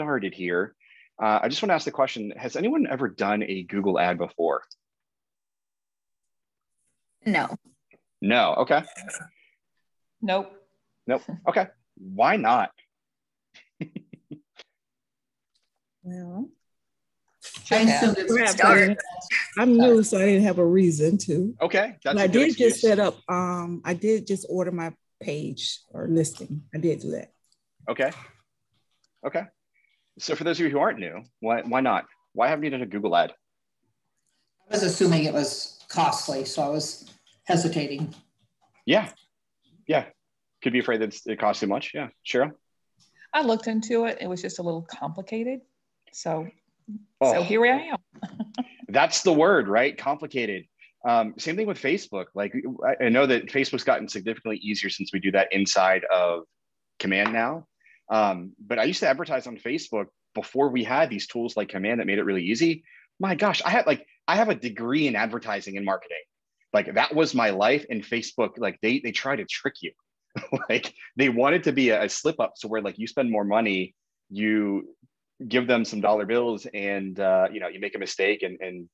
started here, uh, I just want to ask the question, has anyone ever done a Google ad before? No. No, okay. Nope. Nope, okay. Why not? Well, I have. assumed it's Perhaps start. I I'm new, so I didn't have a reason to. Okay, that's But a I did excuse. just set up, um, I did just order my page or listing. I did do that. Okay. Okay. So for those of you who aren't new, why, why not? Why haven't you done a Google ad? I was assuming it was costly, so I was hesitating. Yeah. Yeah. Could be afraid that it costs too much. Yeah. Cheryl? I looked into it. It was just a little complicated. So, Oh. so here I am. That's the word, right? Complicated. Um, same thing with Facebook. Like I- I know that Facebook's gotten significantly easier since we do that inside of Command now. Um, but I used to advertise on Facebook before we had these tools like Command that made it really easy. My gosh, I had like I have a degree in advertising and marketing. Like that was my life. And Facebook, like they they try to trick you. like they wanted to be a, a slip up, so where like you spend more money, you give them some dollar bills, and uh, you know you make a mistake, and and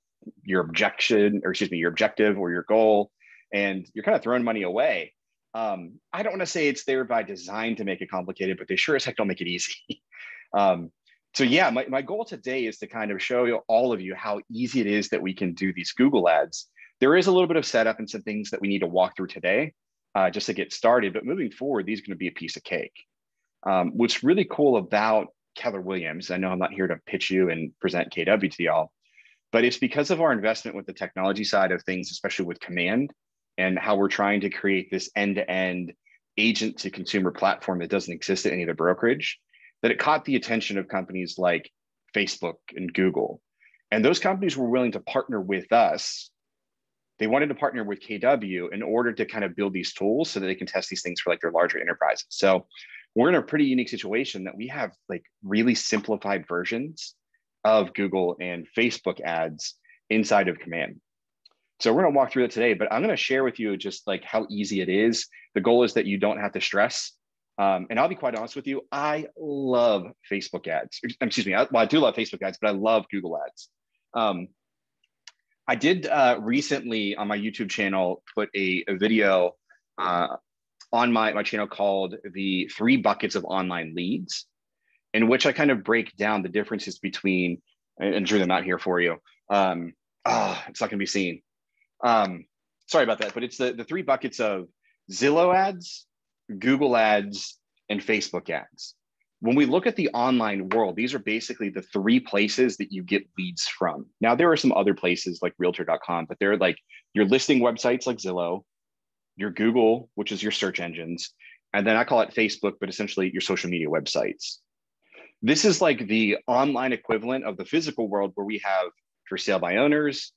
your objection, or excuse me, your objective or your goal, and you're kind of throwing money away. Um, I don't want to say it's there by design to make it complicated, but they sure as heck don't make it easy. um, so yeah, my, my goal today is to kind of show all of you how easy it is that we can do these Google ads. There is a little bit of setup and some things that we need to walk through today uh, just to get started, but moving forward, these are going to be a piece of cake. Um, what's really cool about Keller Williams, I know I'm not here to pitch you and present KW to y'all, but it's because of our investment with the technology side of things, especially with Command and how we're trying to create this end-to-end agent to consumer platform that doesn't exist at any other brokerage, that it caught the attention of companies like Facebook and Google. And those companies were willing to partner with us. They wanted to partner with KW in order to kind of build these tools so that they can test these things for like their larger enterprises. So we're in a pretty unique situation that we have like really simplified versions of Google and Facebook ads inside of Command. So we're going to walk through that today, but I'm going to share with you just like how easy it is. The goal is that you don't have to stress. Um, and I'll be quite honest with you, I love Facebook ads. Excuse me, I, well, I do love Facebook ads, but I love Google ads. Um, I did uh, recently on my YouTube channel put a, a video uh, on my, my channel called the three buckets of online leads, in which I kind of break down the differences between, and, and drew them out here for you. Um, oh, it's not going to be seen. Um, sorry about that, but it's the, the three buckets of Zillow ads, Google ads, and Facebook ads. When we look at the online world, these are basically the three places that you get leads from. Now, there are some other places like realtor.com, but they're like your listing websites like Zillow, your Google, which is your search engines, and then I call it Facebook, but essentially your social media websites. This is like the online equivalent of the physical world where we have for sale by owners,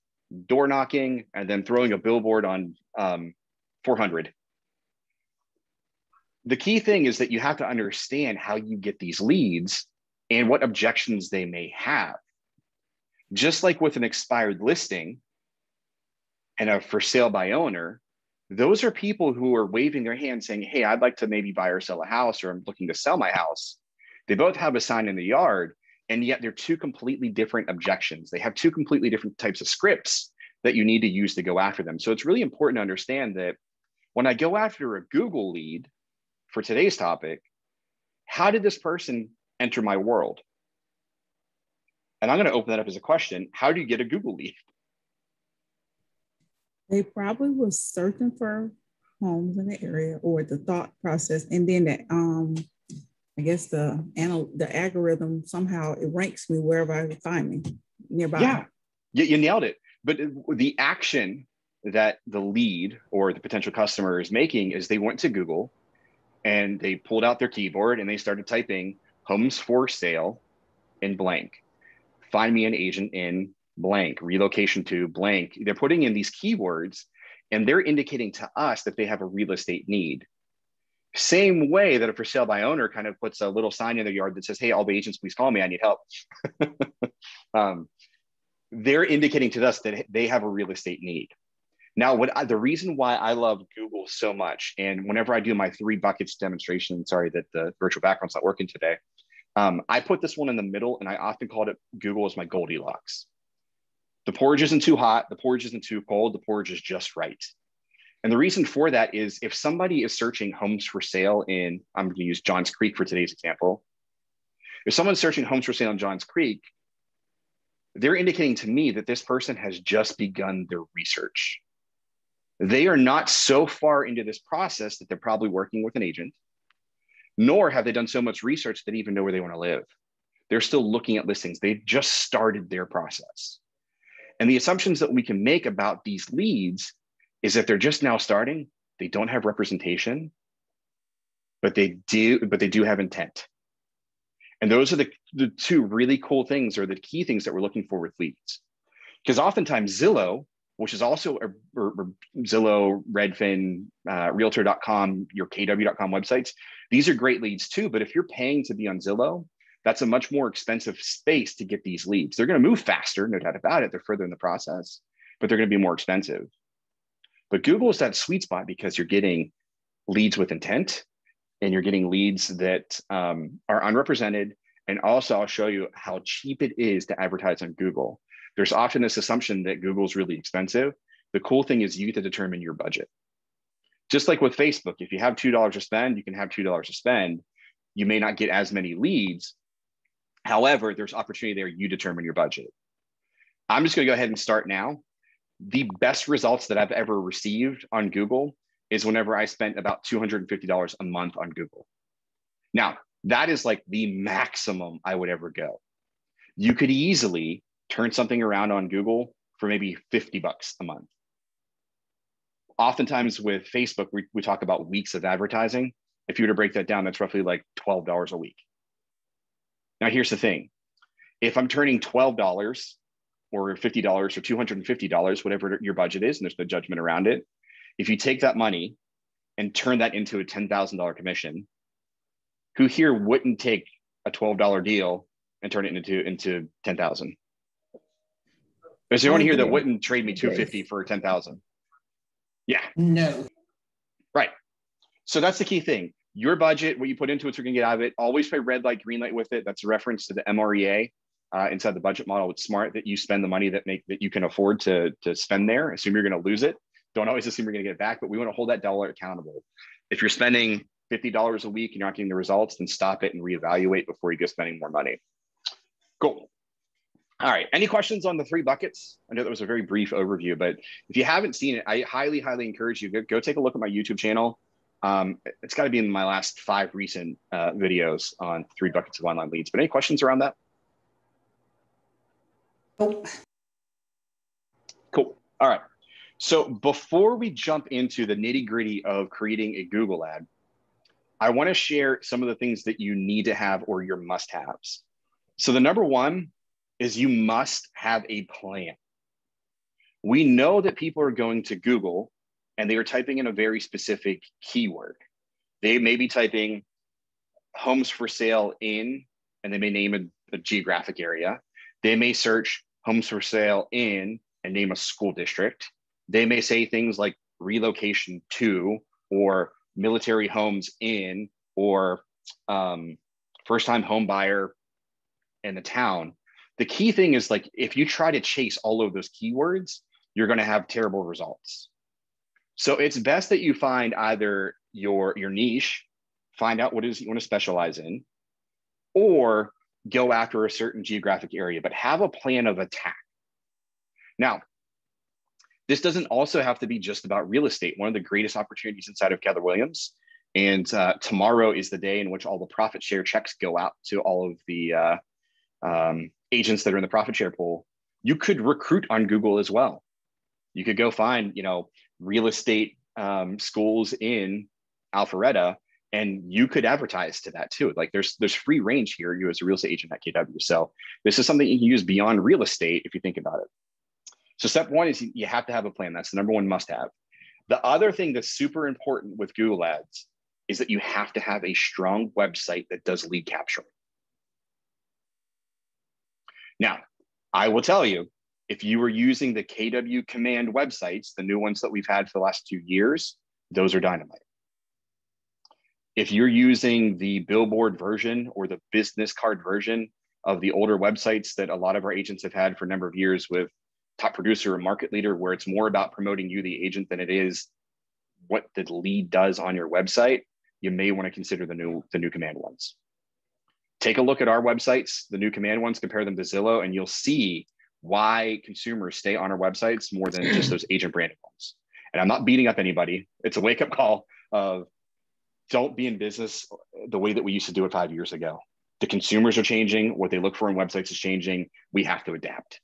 door knocking, and then throwing a billboard on um, 400 the key thing is that you have to understand how you get these leads and what objections they may have. Just like with an expired listing and a for sale by owner, those are people who are waving their hand saying, Hey, I'd like to maybe buy or sell a house, or I'm looking to sell my house. They both have a sign in the yard, and yet they're two completely different objections. They have two completely different types of scripts that you need to use to go after them. So it's really important to understand that when I go after a Google lead, for today's topic, how did this person enter my world? And I'm going to open that up as a question. How do you get a Google lead? They probably was searching for homes in the area or the thought process, and then that um, I guess the anal the algorithm somehow it ranks me wherever I find me nearby. Yeah, you, you nailed it. But the action that the lead or the potential customer is making is they went to Google and they pulled out their keyboard and they started typing homes for sale in blank. Find me an agent in blank, relocation to blank. They're putting in these keywords and they're indicating to us that they have a real estate need. Same way that a for sale by owner kind of puts a little sign in their yard that says, Hey, all the agents, please call me. I need help. um, they're indicating to us that they have a real estate need. Now, what I, the reason why I love Google so much, and whenever I do my three buckets demonstration, sorry that the virtual background's not working today. Um, I put this one in the middle and I often called it Google as my Goldilocks. The porridge isn't too hot, the porridge isn't too cold, the porridge is just right. And the reason for that is if somebody is searching homes for sale in, I'm going to use Johns Creek for today's example. If someone's searching homes for sale in Johns Creek, they're indicating to me that this person has just begun their research. They are not so far into this process that they're probably working with an agent, nor have they done so much research that they even know where they want to live. They're still looking at listings. They've just started their process. And the assumptions that we can make about these leads is that they're just now starting, they don't have representation, but they do, but they do have intent. And those are the, the two really cool things or the key things that we're looking for with leads. Because oftentimes Zillow, which is also a, or, or Zillow, Redfin, uh, Realtor.com, your KW.com websites, these are great leads too. But if you're paying to be on Zillow, that's a much more expensive space to get these leads. They're going to move faster, no doubt about it. They're further in the process, but they're going to be more expensive. But Google is that sweet spot because you're getting leads with intent and you're getting leads that um, are unrepresented. And also, I'll show you how cheap it is to advertise on Google. There's often this assumption that Google's really expensive. The cool thing is you get to determine your budget. Just like with Facebook, if you have $2 to spend, you can have $2 to spend. You may not get as many leads. However, there's opportunity there. You determine your budget. I'm just going to go ahead and start now the best results that I've ever received on Google is whenever I spent about $250 a month on Google. Now, that is like the maximum I would ever go. You could easily turn something around on Google for maybe 50 bucks a month. Oftentimes with Facebook, we, we talk about weeks of advertising. If you were to break that down, that's roughly like $12 a week. Now, here's the thing if I'm turning $12 or $50 or $250, whatever your budget is, and there's no judgment around it. If you take that money and turn that into a $10,000 commission, who here wouldn't take a $12 deal and turn it into, into 10,000? Is there anyone here that wouldn't trade me 250 for 10,000? Yeah. No. Right. So that's the key thing. Your budget, what you put into it, what you're going to get out of it. Always play red light, green light with it. That's a reference to the MREA uh, inside the budget model. It's smart that you spend the money that make that you can afford to to spend there. Assume you're going to lose it. Don't always assume you're going to get it back, but we want to hold that dollar accountable. If you're spending fifty dollars a week and you're not getting the results, then stop it and reevaluate before you go spending more money. Cool. All right. Any questions on the three buckets? I know that was a very brief overview, but if you haven't seen it, I highly, highly encourage you go, go take a look at my YouTube channel. Um, it's got to be in my last five recent uh, videos on three buckets of online leads. But any questions around that? Cool. All right. So before we jump into the nitty gritty of creating a Google ad, I want to share some of the things that you need to have or your must haves. So the number one is you must have a plan. We know that people are going to Google and they are typing in a very specific keyword. They may be typing homes for sale in, and they may name a, a geographic area. They may search homes for sale in and name a school district. They may say things like relocation to or military homes in or um, first time home buyer in the town. The key thing is like if you try to chase all of those keywords, you're going to have terrible results. So it's best that you find either your your niche, find out what it is you want to specialize in, or go after a certain geographic area, but have a plan of attack. Now, this doesn't also have to be just about real estate. One of the greatest opportunities inside of Keller Williams, and uh, tomorrow is the day in which all the profit share checks go out to all of the uh, um, agents that are in the profit share pool. You could recruit on Google as well. You could go find, you know, real estate um, schools in Alpharetta and you could advertise to that too. Like there's there's free range here you as a real estate agent at kw so this is something you can use beyond real estate if you think about it. So step one is you have to have a plan. That's the number one must have. The other thing that's super important with google ads is that you have to have a strong website that does lead capture. Now i will tell you if you were using the kw command websites the new ones that we've had for the last two years those are dynamite If you're using the billboard version or the business card version of the older websites that a lot of our agents have had for a number of years with top producer or market leader, where it's more about promoting you, the agent, than it is what the lead does on your website, you may want to consider the new the new command ones. Take a look at our websites, the new command ones, compare them to Zillow, and you'll see why consumers stay on our websites more than just those agent branded ones. And I'm not beating up anybody. It's a wake up call of don't be in business the way that we used to do it five years ago. The consumers are changing. What they look for in websites is changing. We have to adapt.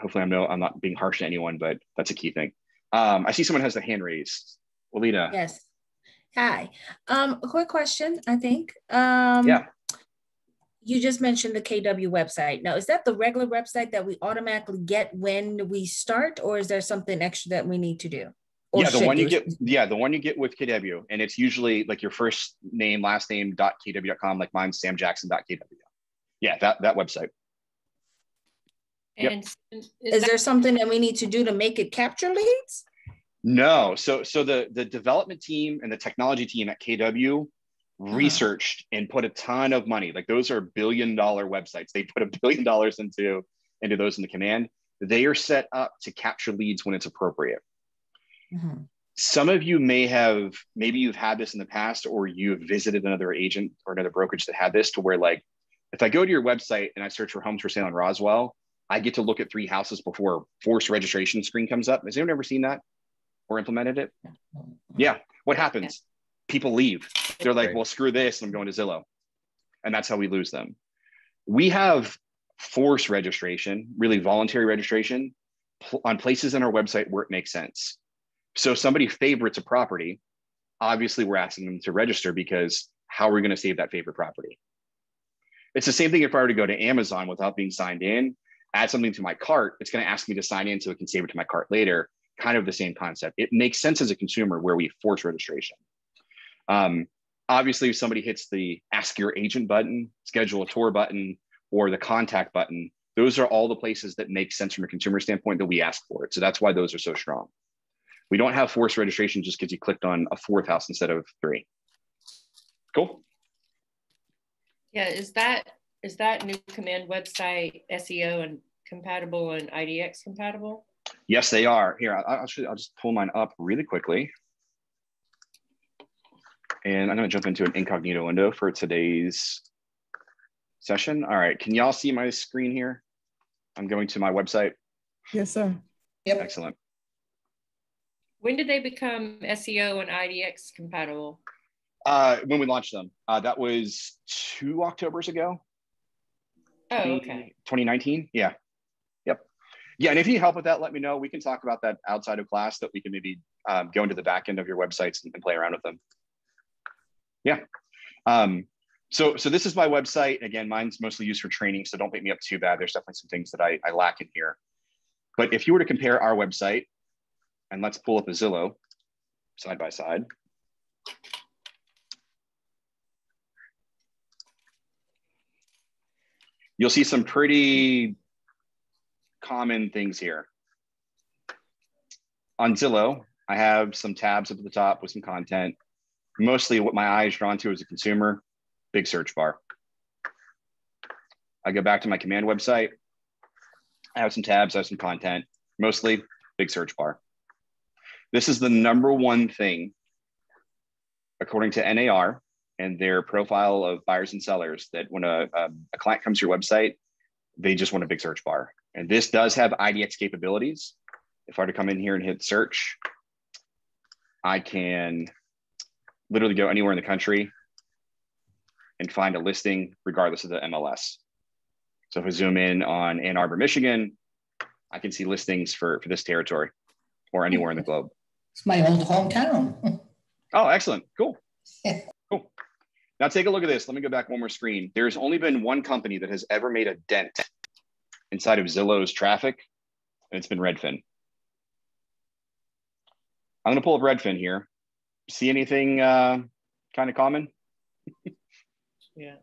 Hopefully, I'm no, I'm not being harsh to anyone, but that's a key thing. Um, I see someone has the hand raised. Walida. Yes. Hi. Um, a quick question, I think. Um, yeah you just mentioned the KW website. Now, is that the regular website that we automatically get when we start, or is there something extra that we need to do? Or yeah, the one you get, yeah, the one you get with KW, and it's usually like your first name, last name dot kw.com, like mine's sam jackson samjackson.kw. Yeah, that that website. And yep. is, is there something that we need to do to make it capture leads? No. So so the the development team and the technology team at KW uh-huh. researched and put a ton of money. Like those are billion dollar websites. They put a billion dollars into into those in the command. They are set up to capture leads when it's appropriate. Mm-hmm. Some of you may have maybe you've had this in the past, or you've visited another agent or another brokerage that had this to where like if I go to your website and I search for homes for sale in Roswell, I get to look at three houses before forced registration screen comes up. Has anyone ever seen that or implemented it? Yeah. What happens? people leave. They're like, well, screw this. I'm going to Zillow. And that's how we lose them. We have force registration, really voluntary registration pl- on places in our website where it makes sense. So somebody favorites a property, obviously we're asking them to register because how are we going to save that favorite property? It's the same thing if I were to go to Amazon without being signed in, add something to my cart, it's going to ask me to sign in so it can save it to my cart later. Kind of the same concept. It makes sense as a consumer where we force registration. Um, obviously, if somebody hits the ask your agent button, schedule a tour button, or the contact button, those are all the places that make sense from a consumer standpoint that we ask for it. So that's why those are so strong. We don't have forced registration just because you clicked on a fourth house instead of three. Cool. Yeah, is that is that new command website SEO and compatible and IDX compatible? Yes, they are. Here, I'll, I'll, I'll just pull mine up really quickly. And I'm going to jump into an incognito window for today's session. All right, can y'all see my screen here? I'm going to my website. Yes, sir. Yep. Excellent. When did they become SEO and IDX compatible? Uh, when we launched them. Uh, that was two Octobers ago. Oh, okay. 2019. Yeah. Yep. Yeah. And if you need help with that, let me know. We can talk about that outside of class that we can maybe um, go into the back end of your websites and, and play around with them. Yeah. Um, so, so this is my website. Again, mine's mostly used for training, so don't beat me up too bad. There's definitely some things that I, I lack in here. But if you were to compare our website, and let's pull up a Zillow side by side. You'll see some pretty common things here. On Zillow, I have some tabs up at the top with some content mostly what my eye is drawn to as a consumer, big search bar. I go back to my command website. I have some tabs, I have some content, mostly big search bar. This is the number one thing, according to NAR and their profile of buyers and sellers, that when a, a, a client comes to your website, they just want a big search bar. And this does have IDX capabilities. If I were to come in here and hit search, I can literally go anywhere in the country and find a listing regardless of the MLS. So if I zoom in on Ann Arbor, Michigan, I can see listings for, for this territory or anywhere in the globe. It's my old hometown. oh, excellent. Cool. cool. Now take a look at this. Let me go back one more screen. There's only been one company that has ever made a dent inside of Zillow's traffic, and it's been Redfin. I'm going to pull up Redfin here see anything uh, kind of common? yeah.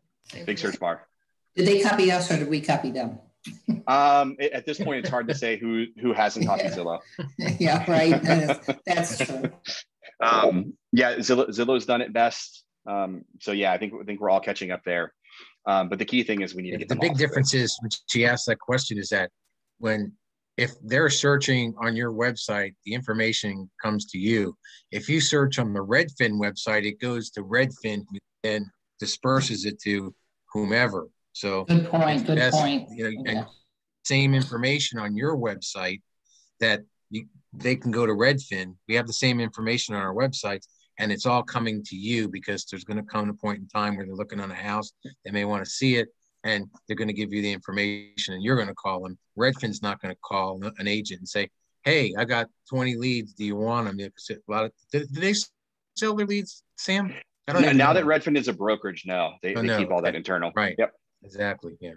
Big search bar. Did they copy us or did we copy them? Um, at this point, it's hard to say who who hasn't copied yeah. Zillow. yeah, right. That's, that's true. Um, yeah, Zillow, Zillow's done it best. Um, so yeah, I think I think we're all catching up there. Um, but the key thing is we need to get the big difference is when she asked that question is that when if they're searching on your website, the information comes to you. If you search on the Redfin website, it goes to Redfin and disperses it to whomever. So Good point, good best, point. you know, Yeah. and same information on your website that you, they can go to Redfin. We have the same information on our websites and it's all coming to you because there's going to come a point in time where they're looking on a house. They may want to see it and they're going to give you the information and you're going to call them. Redfin's not going to call an agent and say, Hey, I got 20 leads. Do you want them? Because a lot of, did, did they sell their leads, Sam? I Now, even now know. that Redfin is a brokerage, no, they, Oh, they no. keep all that internal. Right. Yep. Exactly. Yeah.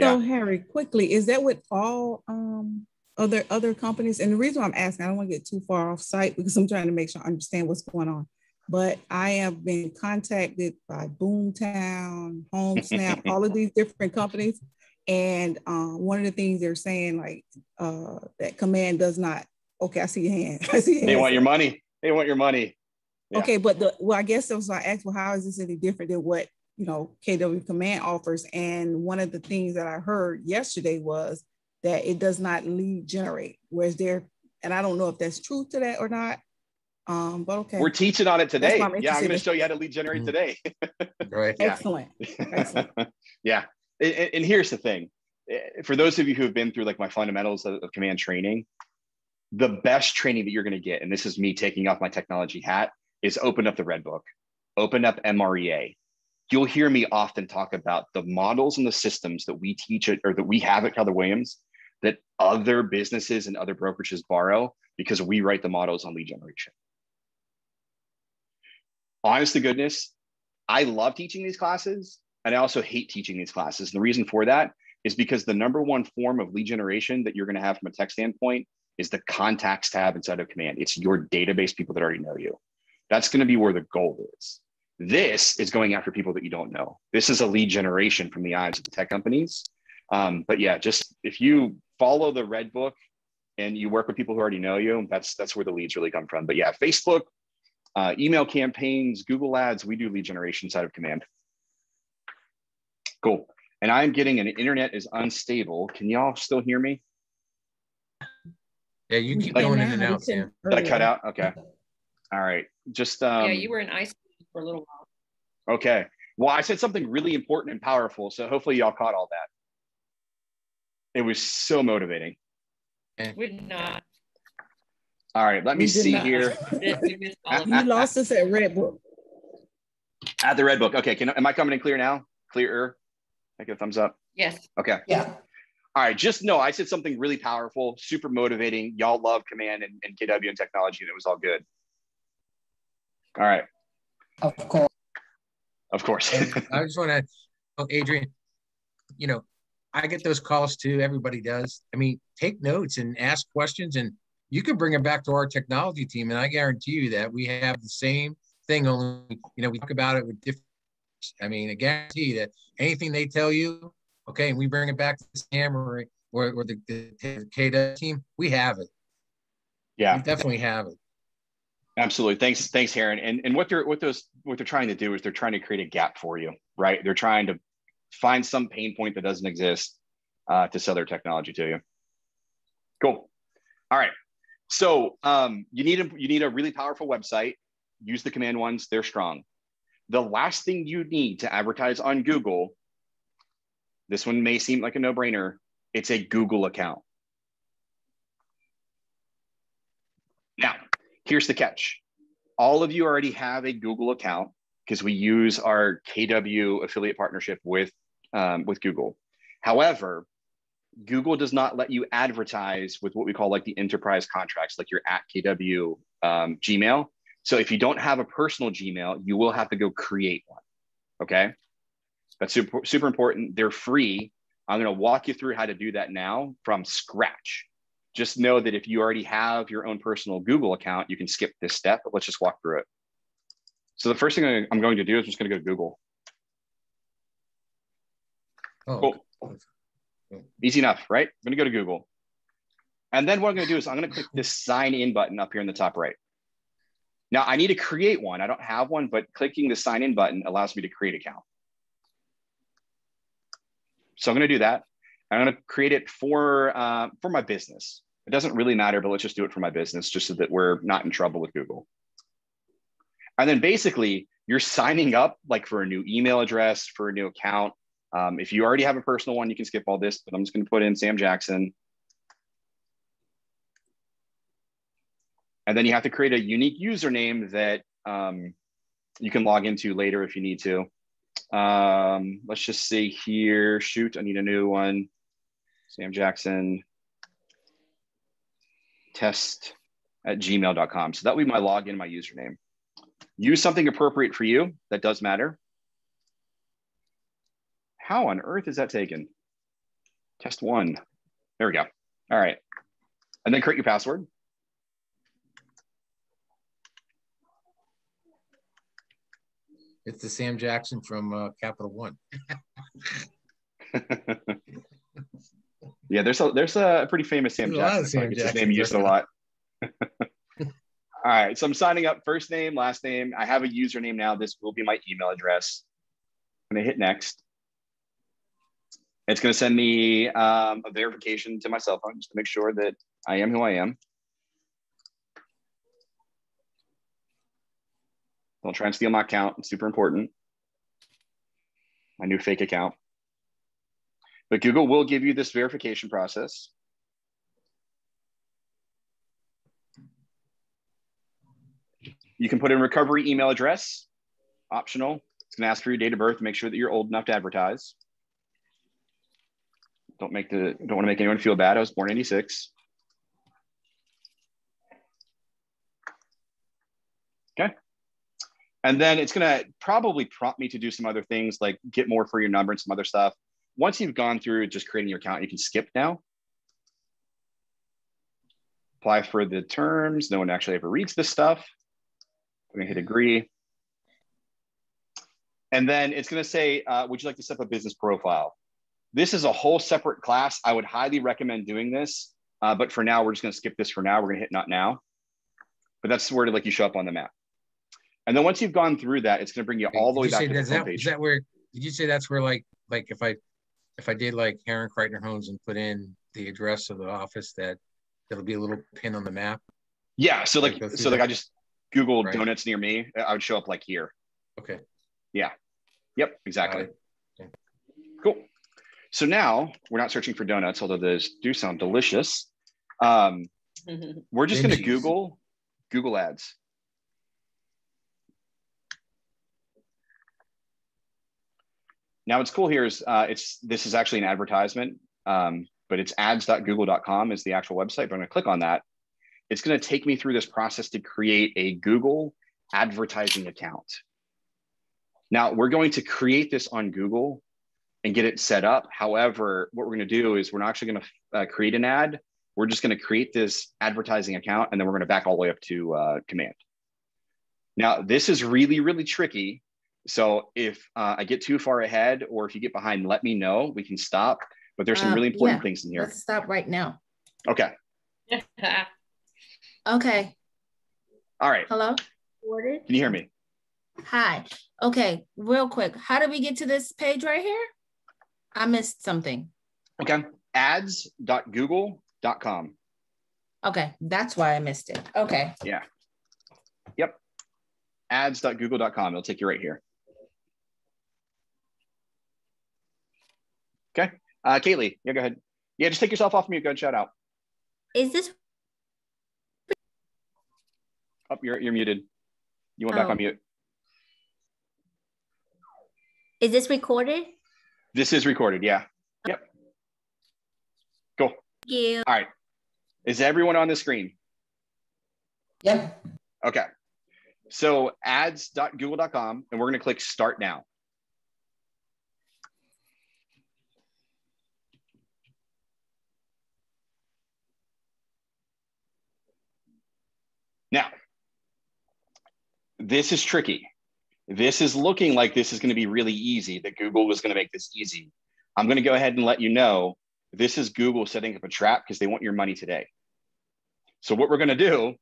So Harry, quickly, is that with all um other other companies? And the reason why I'm asking, I don't want to get too far off site because I'm trying to make sure I understand what's going on. But I have been contacted by Boomtown, HomeSnap, all of these different companies. And um, one of the things they're saying, like uh, that command does not. Okay, I see your hand. I see your They hand. want your money. They want your money. Yeah. Okay, but the well, I guess that's why I asked, well, how is this any different than what you know KW Command offers? And one of the things that I heard yesterday was that it does not lead generate, whereas there, and I don't know if that's true to that or not. Um, but okay, We're teaching on it today. I'm Yeah, I'm going to show you how to lead generate Mm. today. Right. yeah. excellent. Excellent. yeah. And, and- and here's the thing Eh, for those of you who have been through like my fundamentals of, of command training, the best training that you're going to get, and this is me taking off my technology hat, is open up the Red Book, open up MREA. You'll hear me often talk about the models and the systems that we teach it or that we have at Keller Williams that other businesses and other brokerages borrow because we write the models on lead generation. Honest to goodness, I love teaching these classes and I also hate teaching these classes. And the reason for that is because the number one form of lead generation that you're going to have from a tech standpoint is the contacts tab inside of command. It's your database people that already know you. That's going to be where the gold is. This is going after people that you don't know. This is a lead generation from the eyes of the tech companies. Um, but yeah, just if you follow the red book and you work with people who already know you, that's that's where the leads really come from. But yeah, Facebook, uh, email campaigns, Google ads, we do lead generation side of command. Cool. And I'm getting an internet is unstable. Can y'all still hear me? Yeah. You keep We going in and out, couldn't Did I cut out? Okay. All right. Just um, yeah, you were in ice for a little while. okay. Well, I said something really important and powerful. So hopefully y'all caught all that. It was so motivating. We did not. All right, let me see not. here We missed all of You lost us at Red Book. at the red book. Okay, can am I coming in clear now? Clearer? I get a thumbs up. Yes. Okay. Yeah, All right, just know I said something really powerful, super motivating. Y'all love command and, and KW and technology, and it was all good. All right, of course. of course. I just want to, Adrian, you know, I get those calls too. Everybody does. I mean, take notes and ask questions, and you can bring it back to our technology team. And I guarantee you that we have the same thing. Only, you know, we talk about it with different. I mean, I guarantee that anything they tell you, okay, and we bring it back to Sam or or, or the, the, the KW team, we have it. yeah, We definitely have it. Absolutely. Thanks, thanks, Heron. And and what they're what those what they're trying to do is they're trying to create a gap for you, right? They're trying to find some pain point that doesn't exist uh, to sell their technology to you. Cool. All right. So um, you need a you need a really powerful website. Use the command ones; they're strong. The last thing you need to advertise on Google. This one may seem like a no-brainer. It's a Google account. Now, here's the catch. All of you already have a Google account because we use our KW affiliate partnership with, um, with Google. However, Google does not let you advertise with what we call like the enterprise contracts, like your at KW um, Gmail. So if you don't have a personal Gmail, you will have to go create one. Okay. That's super, super important. They're free. I'm going to walk you through how to do that now from scratch. Just know that if you already have your own personal Google account, you can skip this step, but let's just walk through it. So the first thing I'm going to do is I'm just going to go to Google. Oh, Cool. Easy enough, right? I'm going to go to Google. And then what I'm going to do is I'm going to click this sign in button up here in the top right. Now I need to create one. I don't have one, but clicking the sign in button allows me to create account. So I'm going to do that. I'm going to create it for, uh, for my business. It doesn't really matter, but let's just do it for my business just so that we're not in trouble with Google. And then basically you're signing up like for a new email address, for a new account. Um, if you already have a personal one, you can skip all this, but I'm just going to put in Sam Jackson. And then you have to create a unique username that um, you can log into later if you need to. Um, let's just say here, shoot, I need a new one. Sam Jackson test at gmail.com. So that would be my login, my username. Use something appropriate for you. That does matter. How on earth is that taken? Test one. There we go. All right. And then create your password. It's the Sam Jackson from uh, Capital One. yeah, there's a there's a pretty famous Sam There's Jackson. Sam. It's his name used a lot. All right, so I'm signing up. First name, last name. I have a username now. This will be my email address. I'm gonna hit next. It's gonna send me um, a verification to my cell phone just to make sure that I am who I am. Don't try and steal my account. It's super important. My new fake account. But Google will give you this verification process. You can put in recovery email address, optional. It's gonna ask for your date of birth make sure that you're old enough to advertise. Don't make the, don't wanna make anyone feel bad. I was born 86. Okay. And then it's gonna probably prompt me to do some other things like get more for your number and some other stuff. Once you've gone through just creating your account, you can skip now. Apply for the terms. No one actually ever reads this stuff. I'm gonna hit agree. And then it's gonna say, uh, would you like to set up a business profile? This is a whole separate class. I would highly recommend doing this. Uh, but for now, we're just gonna skip this for now. We're gonna hit not now. But that's where to like you show up on the map. And then once you've gone through that, it's gonna bring you all the way back to the that, homepage. is that where did you say that's where like like if I if I did like Aaron Kreitner Homes and put in the address of the office that there'll be a little pin on the map? Yeah. So like, Like, go through so like that? I just Googled Right. donuts near me. I would show up like here. Okay. Yeah. Yep, exactly. Okay. Cool. So now we're not searching for donuts, although those do sound delicious. Um, we're just going to Google Google Ads. Now what's cool here is uh, it's this is actually an advertisement, um, but it's ads.google.com is the actual website. But I'm going to click on that. It's going to take me through this process to create a Google advertising account. Now we're going to create this on Google and get it set up. However, what we're going to do is we're not actually going to uh, create an ad. We're just going to create this advertising account and then we're going to back all the way up to uh, command. Now, this is really, really tricky. So if uh, I get too far ahead or if you get behind, let me know. We can stop. But there's some Um, really important yeah. things in here. Let's stop right now. Okay. Okay. All right. Hello? Can you hear me? Hi. Okay, real quick. How did we get to this page right here? I missed something. Okay. Ads.google.com. Okay, that's why I missed it. Okay. Yeah. Yep. Ads.google.com. It'll take you right here. Okay. Uh, Kaylee, yeah, go ahead. Yeah, just take yourself off mute. Go ahead, shout out. Is this Up, oh, you're, you're muted. You went back Oh. on mute. is this recorded? This is recorded. Yeah. Yep. Cool. Thank you. All right. Is everyone on the screen? Yep. Okay. So ads.google.com, and we're going to click start now. Now, this is tricky. This is looking like this is going to be really easy, that Google was going to make this easy. I'm going to go ahead and let you know this is Google setting up a trap because they want your money today. So, what we're going to do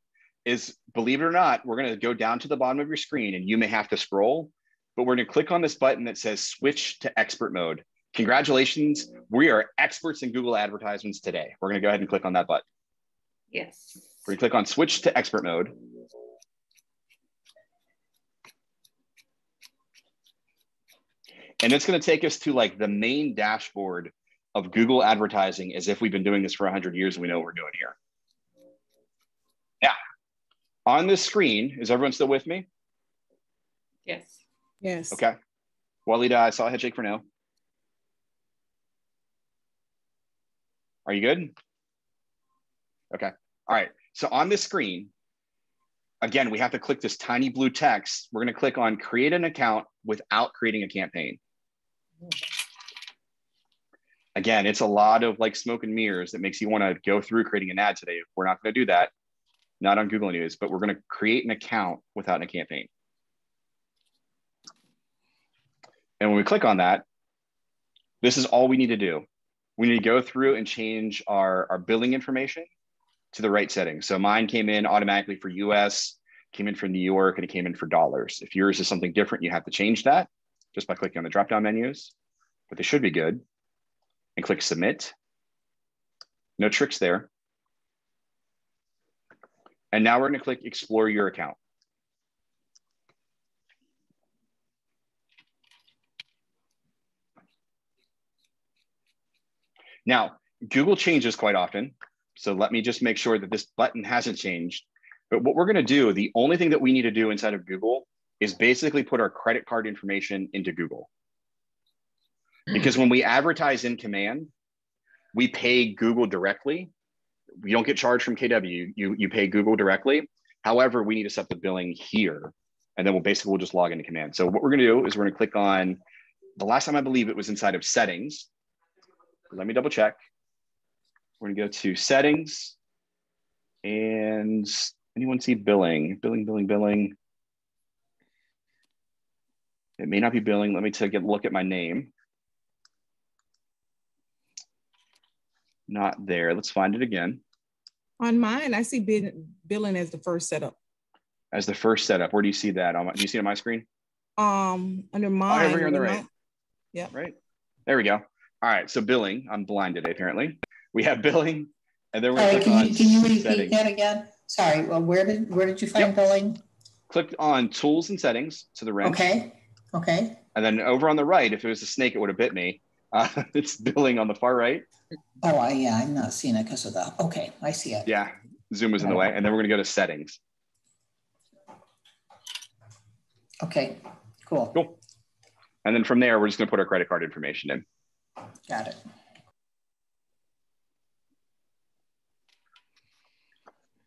is, believe it or not, we're going to go down to the bottom of your screen and you may have to scroll, but we're going to click on this button that says switch to expert mode. Congratulations. We are experts in Google advertisements today. We're going to go ahead and click on that button. Yes. We're going to click on switch to expert mode. And it's going to take us to like the main dashboard of Google advertising as if we've been doing this for 100 years and we know what we're doing here. Yeah. On this screen, is everyone still with me? Yes. Yes. Okay. Walida, I saw a head shake for now. Are you good? Okay. All right. So on this screen, again, we have to click this tiny blue text. We're going to click on create an account without creating a campaign. Again, it's a lot of like smoke and mirrors that makes you want to go through creating an ad today. We're not going to do that, not on Google News, but we're going to create an account without a campaign. And when we click on that, this is all we need to do. We need to go through and change our, our billing information to the right setting. So mine came in automatically for US, came in for New York, and it came in for dollars. If yours is something different, you have to change that just by clicking on the drop-down menus, but they should be good. And click submit. No tricks there. And now we're gonna click explore your account. Now, Google changes quite often. So let me just make sure that this button hasn't changed. But what we're gonna do, the only thing that we need to do inside of Google is basically put our credit card information into Google. Because when we advertise in command, we pay Google directly. We don't get charged from KW, you, you pay Google directly. However, we need to set the billing here. And then we'll basically we'll just log into command. So what we're gonna do is we're gonna click on, the last time I believe it was inside of settings. Let me double check. We're gonna go to settings and anyone see billing, billing, billing, billing. It may not be billing. Let me take a look at my name. Not there. Let's find it again. On mine, I see bill- billing as the first setup. As the first setup. Where do you see that? On my, do you see it on my screen? Um, under Oh, mine. over here on the right. Yeah. Right. There we go. All right. So billing. I'm blind today, apparently. We have billing, and then we're Sorry, going to click can you, can you repeat settings. that again? Sorry, well, where did, where did you find Yep. billing? Click on tools and settings to the wrench. Okay, okay. And then over on the right, if it was a snake, it would have bit me. Uh, it's billing on the far right. Oh, I, yeah, I'm not seeing it because of the, okay, I see it. Yeah. Zoom was in the way. And then we're going to go to settings. Okay, cool, Cool. And then from there, we're just going to put our credit card information in. got it.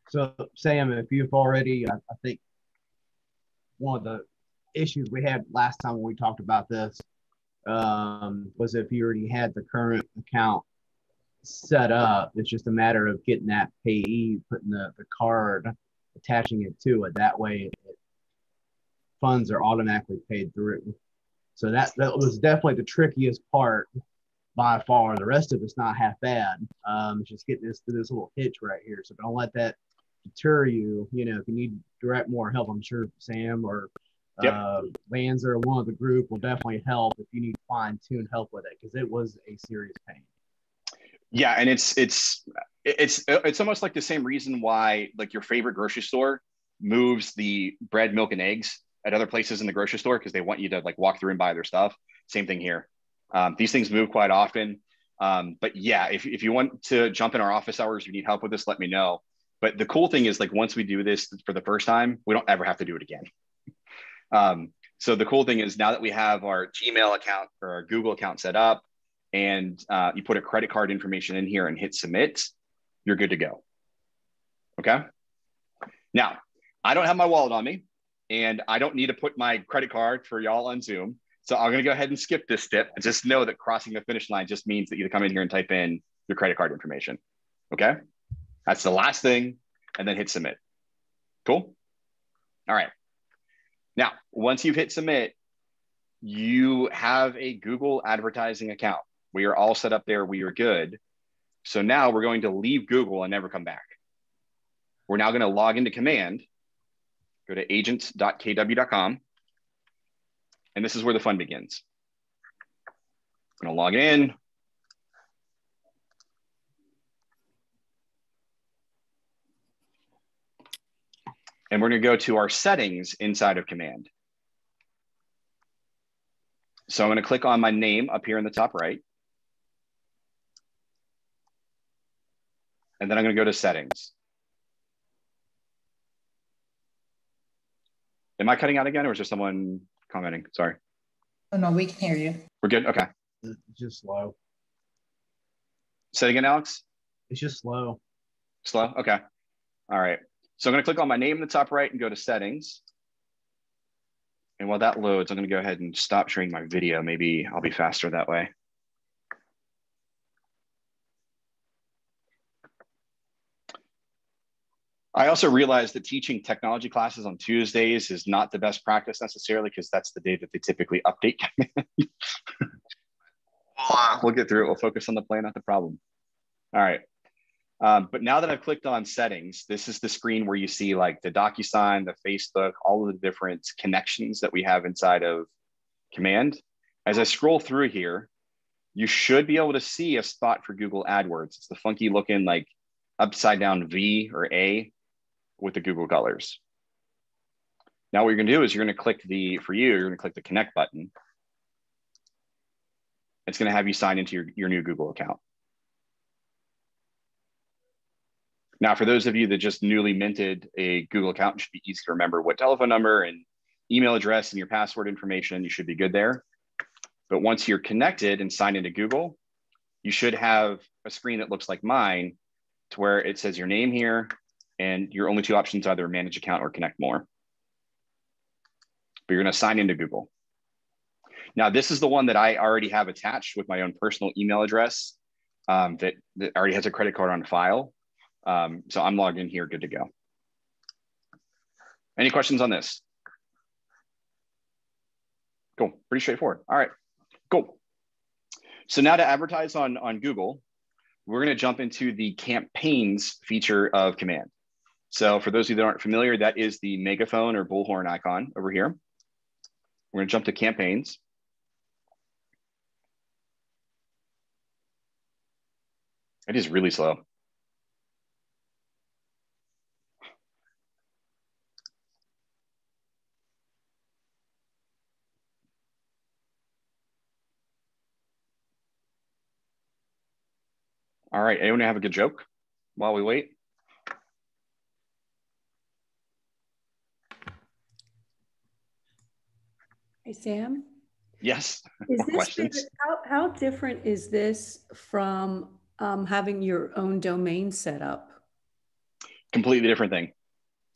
So Sam, if you've already, I, I think one of the issues we had last time when we talked about this um, was if you already had the current account set up, it's just a matter of getting that payee, putting the, the card, attaching it to it. That way, it, funds are automatically paid through. So that that was definitely the trickiest part by far. The rest of it's not half bad. Um, it's just getting this this little hitch right here. So don't let that deter you. You know, if you need direct more help, I'm sure Sam or Yep. uh, or one of the group will definitely help if you need fine tuned help with it because it was a serious pain. Yeah, and it's it's it's it's almost like the same reason why like your favorite grocery store moves the bread, milk, and eggs at other places in the grocery store because they want you to like walk through and buy their stuff. Same thing here. Um, these things move quite often. Um, but yeah, if, if you want to jump in our office hours, you need help with this, let me know. But the cool thing is like once we do this for the first time, we don't ever have to do it again. Um, so the cool thing is now that we have our Gmail account or our Google account set up, and uh, you put a credit card information in here and hit submit, you're good to go. Okay. Now, I don't have my wallet on me, and I don't need to put my credit card for y'all on Zoom. So I'm going to go ahead and skip this step just know that crossing the finish line just means that you come in here and type in your credit card information. Okay. That's the last thing, and then hit submit. Cool. All right. Now, once you've hit submit, you have a Google advertising account. We are all set up there. We are good. So now we're going to leave Google and never come back. we're now going to log into command, go to agents.kw.com, and this is where the fun begins. I'm going to log in. And we're going to go to our settings inside of command. So I'm going to click on my name up here in the top right. And then I'm going to go to settings. Am I cutting out again or is there someone commenting? Sorry. Oh, no, we can hear you. We're good? Okay. It's just slow. Say it again, Alex. It's just slow. Slow? Okay. All right. So I'm going to click on my name in the top right and go to settings. And while that loads, I'm going to go ahead and stop sharing my video. Maybe I'll be faster that way. I also realized that teaching technology classes on Tuesdays is not the best practice necessarily because that's the day that they typically update. we'll get through it. We'll focus on the plan, not the problem. All right. Um, but now that I've clicked on settings, this is the screen where you see like the DocuSign, the Facebook, all of the different connections that we have inside of Command. As I scroll through here, you should be able to see a spot for Google AdWords. It's the funky looking like upside down V or A with the Google colors. Now what you're gonna do is you're gonna click the, for you, you're gonna click the connect button. It's gonna have you sign into your, your new Google account. Now, for those of you that just newly minted a Google account, it should be easy to remember what telephone number and email address and your password information, you should be good there. But once you're connected and signed into Google, you should have a screen that looks like mine to where it says your name here and your only two options either manage account or connect more. But you're gonna sign into Google. Now, this is the one that I already have attached with my own personal email address um, that, that already has a credit card on file. Um, so I'm logged in here, good to go. Any questions on this? Cool, pretty straightforward. All right, cool. So now to advertise on, on Google, we're gonna jump into the campaigns feature of Command. So for those of you that aren't familiar, that is the megaphone or bullhorn icon over here. We're gonna jump to campaigns. It is really slow. All right, anyone have a good joke while we wait? Hey, Sam? Yes. Is this, how, how different is this from um, having your own domain set up? Completely different thing.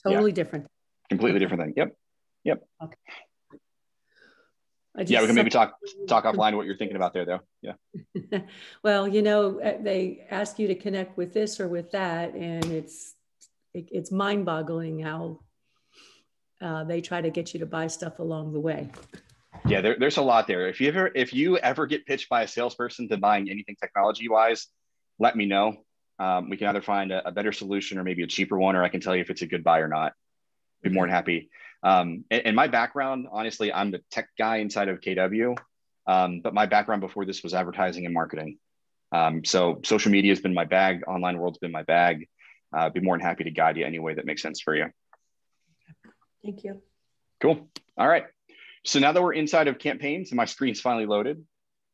Totally different. Completely different thing. Yep. Yep. Okay. Yeah, we can maybe talk talk offline what you're thinking about there though. Yeah. well, you know, uh, they ask you to connect with this or with that, and it's it, it's mind boggling how uh, they try to get you to buy stuff along the way. Yeah, there, there's a lot there. If you ever if you ever get pitched by a salesperson to buying anything technology wise, let me know. Um, we can either find a, a better solution or maybe a cheaper one, or I can tell you if it's a good buy or not. Be more than happy. Um, and, and my background, honestly, I'm the tech guy inside of KW, um, but my background before this was advertising and marketing. Um, so social media has been my bag. Online world's been my bag. Uh, I'd be more than happy to guide you any way that makes sense for you. Thank you. Cool. All right. So now that we're inside of campaigns and my screen's finally loaded,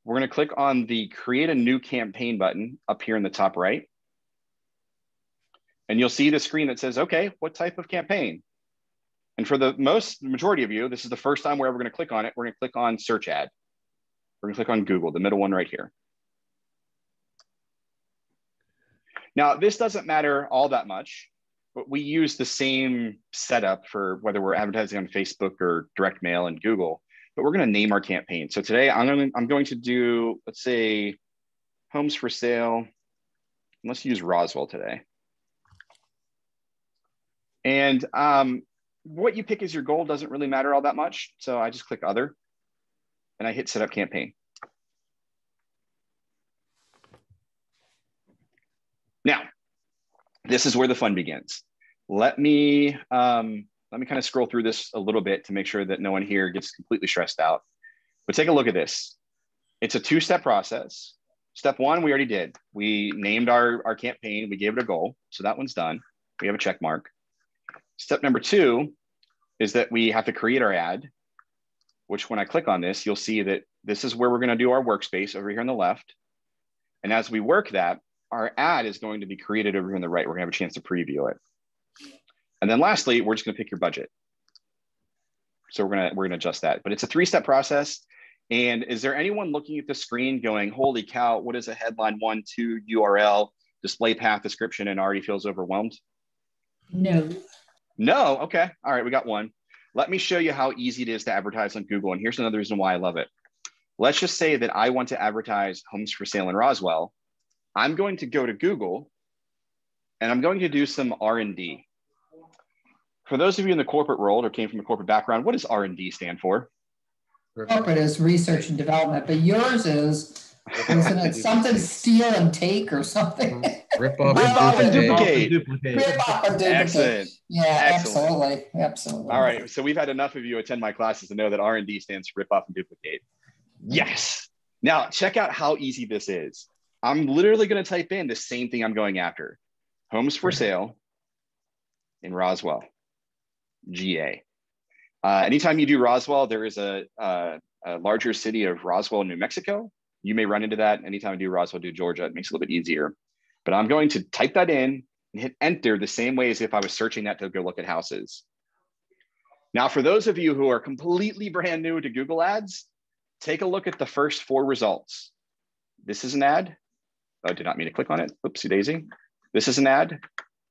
we're going to click on the create a new campaign button up here in the top right. And you'll see the screen that says, okay, what type of campaign? And for the most majority of you, this is the first time where we're ever going to click on it. We're going to click on search ad. We're going to click on Google, the middle one right here. Now, this doesn't matter all that much, but we use the same setup for whether we're advertising on Facebook or direct mail and Google, but we're going to name our campaign. So today I'm going I'm going to do, let's say, homes for sale. Let's use Roswell today. And um, what you pick as your goal doesn't really matter all that much. So I just click other and I hit set up campaign. Now, this is where the fun begins. let me um, let me kind of scroll through this a little bit to make sure that no one here gets completely stressed out. But take a look at this. It's a two-step process. Step one, we already did. We named our, our campaign, we gave it a goal. So that one's done. We have a check mark. Step number two is that we have to create our ad, which when I click on this, you'll see that this is where we're going to do our workspace over here on the left. And as we work that, our ad is going to be created over here on the right. We're going to have a chance to preview it. And then lastly, we're just going to pick your budget. So we're going to we're to adjust that. But it's a three-step process. And is there anyone looking at the screen going, holy cow, what is a headline one, two URL, display path description, and already feels overwhelmed? No. No. Okay. All right. We got one. Let me show you how easy it is to advertise on Google. And here's another reason why I love it. Let's just say that I want to advertise homes for sale in Roswell. I'm going to go to Google and I'm going to do some R&D. For those of you in the corporate world or came from a corporate background, what does R&D stand for? Corporate is research and development, but yours is, isn't it something steal and take or something? Mm-hmm. Rip off, Rip off and duplicate. Duplicate. Rip off and duplicate. Excellent. Yeah, Excellent. absolutely, absolutely. All right. So we've had enough of you attend my classes to know that R&D stands for rip off and duplicate. Yes. Now check out how easy this is. I'm literally going to type in the same thing I'm going after. Homes for sale in Roswell, GA. Uh, anytime you do Roswell, there is a, uh, a larger city of Roswell, New Mexico. You may run into that anytime you do Roswell, do Georgia. It makes it a little bit easier. But I'm going to type that in and hit enter the same way as if I was searching that to go look at houses. Now, for those of you who are completely brand new to Google Ads, take a look at the first four results. This is an ad. I did not mean to click on it. Oopsie daisy. This is an ad.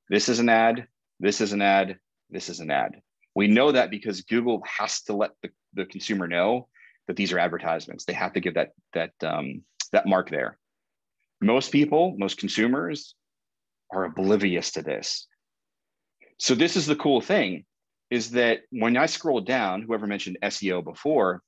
This is an ad. This is an ad. This is an ad. We know that because Google has to let the, the consumer know that these are advertisements. They have to give that, that, um, that mark there. Most people, most consumers are oblivious to this. So this is the cool thing is that when I scroll down, whoever mentioned SEO before,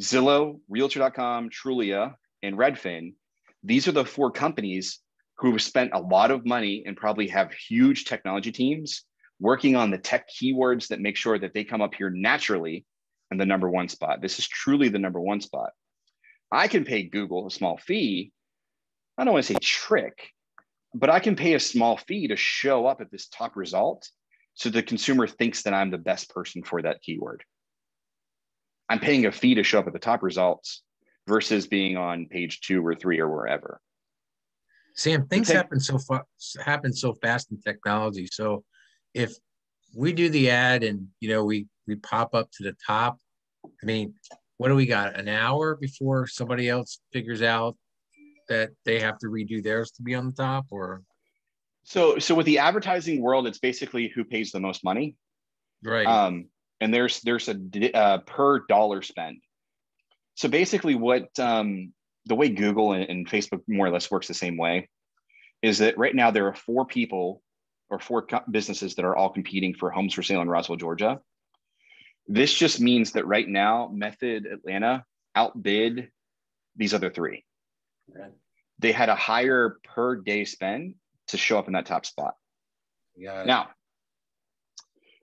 Zillow, Realtor.com, Trulia, and Redfin, these are the four companies who have spent a lot of money and probably have huge technology teams working on the tech keywords that make sure that they come up here naturally in the number one spot. This is truly the number one spot. I can pay Google a small fee. I don't want to say trick, but I can pay a small fee to show up at this top result so the consumer thinks that I'm the best person for that keyword. I'm paying a fee to show up at the top results versus being on page two or three or wherever. Sam, things take- happen so far, happen so fast in technology. So if we do the ad and you know we we pop up to the top, I mean, what do we got? An hour before somebody else figures out that they have to redo theirs to be on the top, or So, so with the advertising world, it's basically who pays the most money. right? Um, and there's there's a uh, per dollar spend. So basically, what um, the way Google and, and Facebook more or less works the same way is that right now there are four people or four co- businesses that are all competing for homes for sale in Roswell, Georgia. This just means that right now, Method Atlanta outbid these other three. They had a higher per day spend to show up in that top spot. Yeah. Now,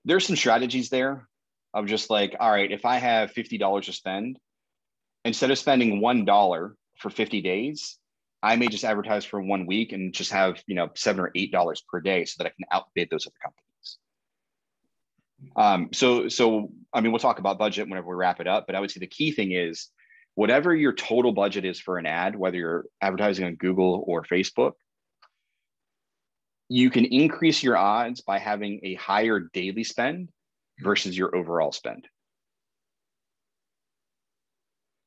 there's some strategies there of just like, all right, if I have $50 to spend, instead of spending $1 for 50 days, I may just advertise for one week and just have, you know, seven or eight dollars per day so that I can outbid those other companies. Um, so, so I mean, we'll talk about budget whenever we wrap it up, but I would say the key thing is whatever your total budget is for an ad, whether you're advertising on Google or Facebook, you can increase your odds by having a higher daily spend versus your overall spend.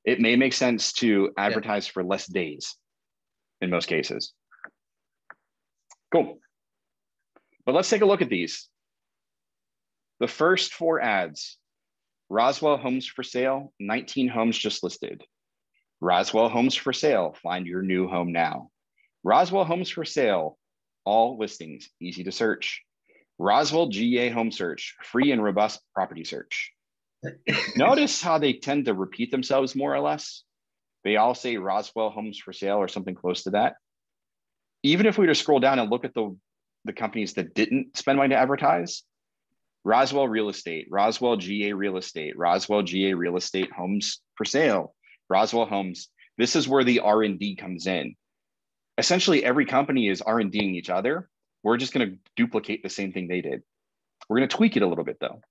It may make sense to advertise for less days in most cases. Cool. But let's take a look at these. The first four ads Roswell Homes for Sale, 19 homes just listed. Roswell Homes for Sale, find your new home now. Roswell Homes for Sale, all listings, easy to search. Roswell GA Home Search, free and robust property search. Notice how they tend to repeat themselves more or less. They all say Roswell Homes for Sale or something close to that. Even if we were to scroll down and look at the the companies that didn't spend money to advertise, Roswell Real Estate, Roswell GA Real Estate, Roswell GA Real Estate Homes for Sale, Roswell Homes. This is where the R&D comes in. Essentially, every company is R&Ding each other. We're just going to duplicate the same thing they did. We're going to tweak it a little bit though.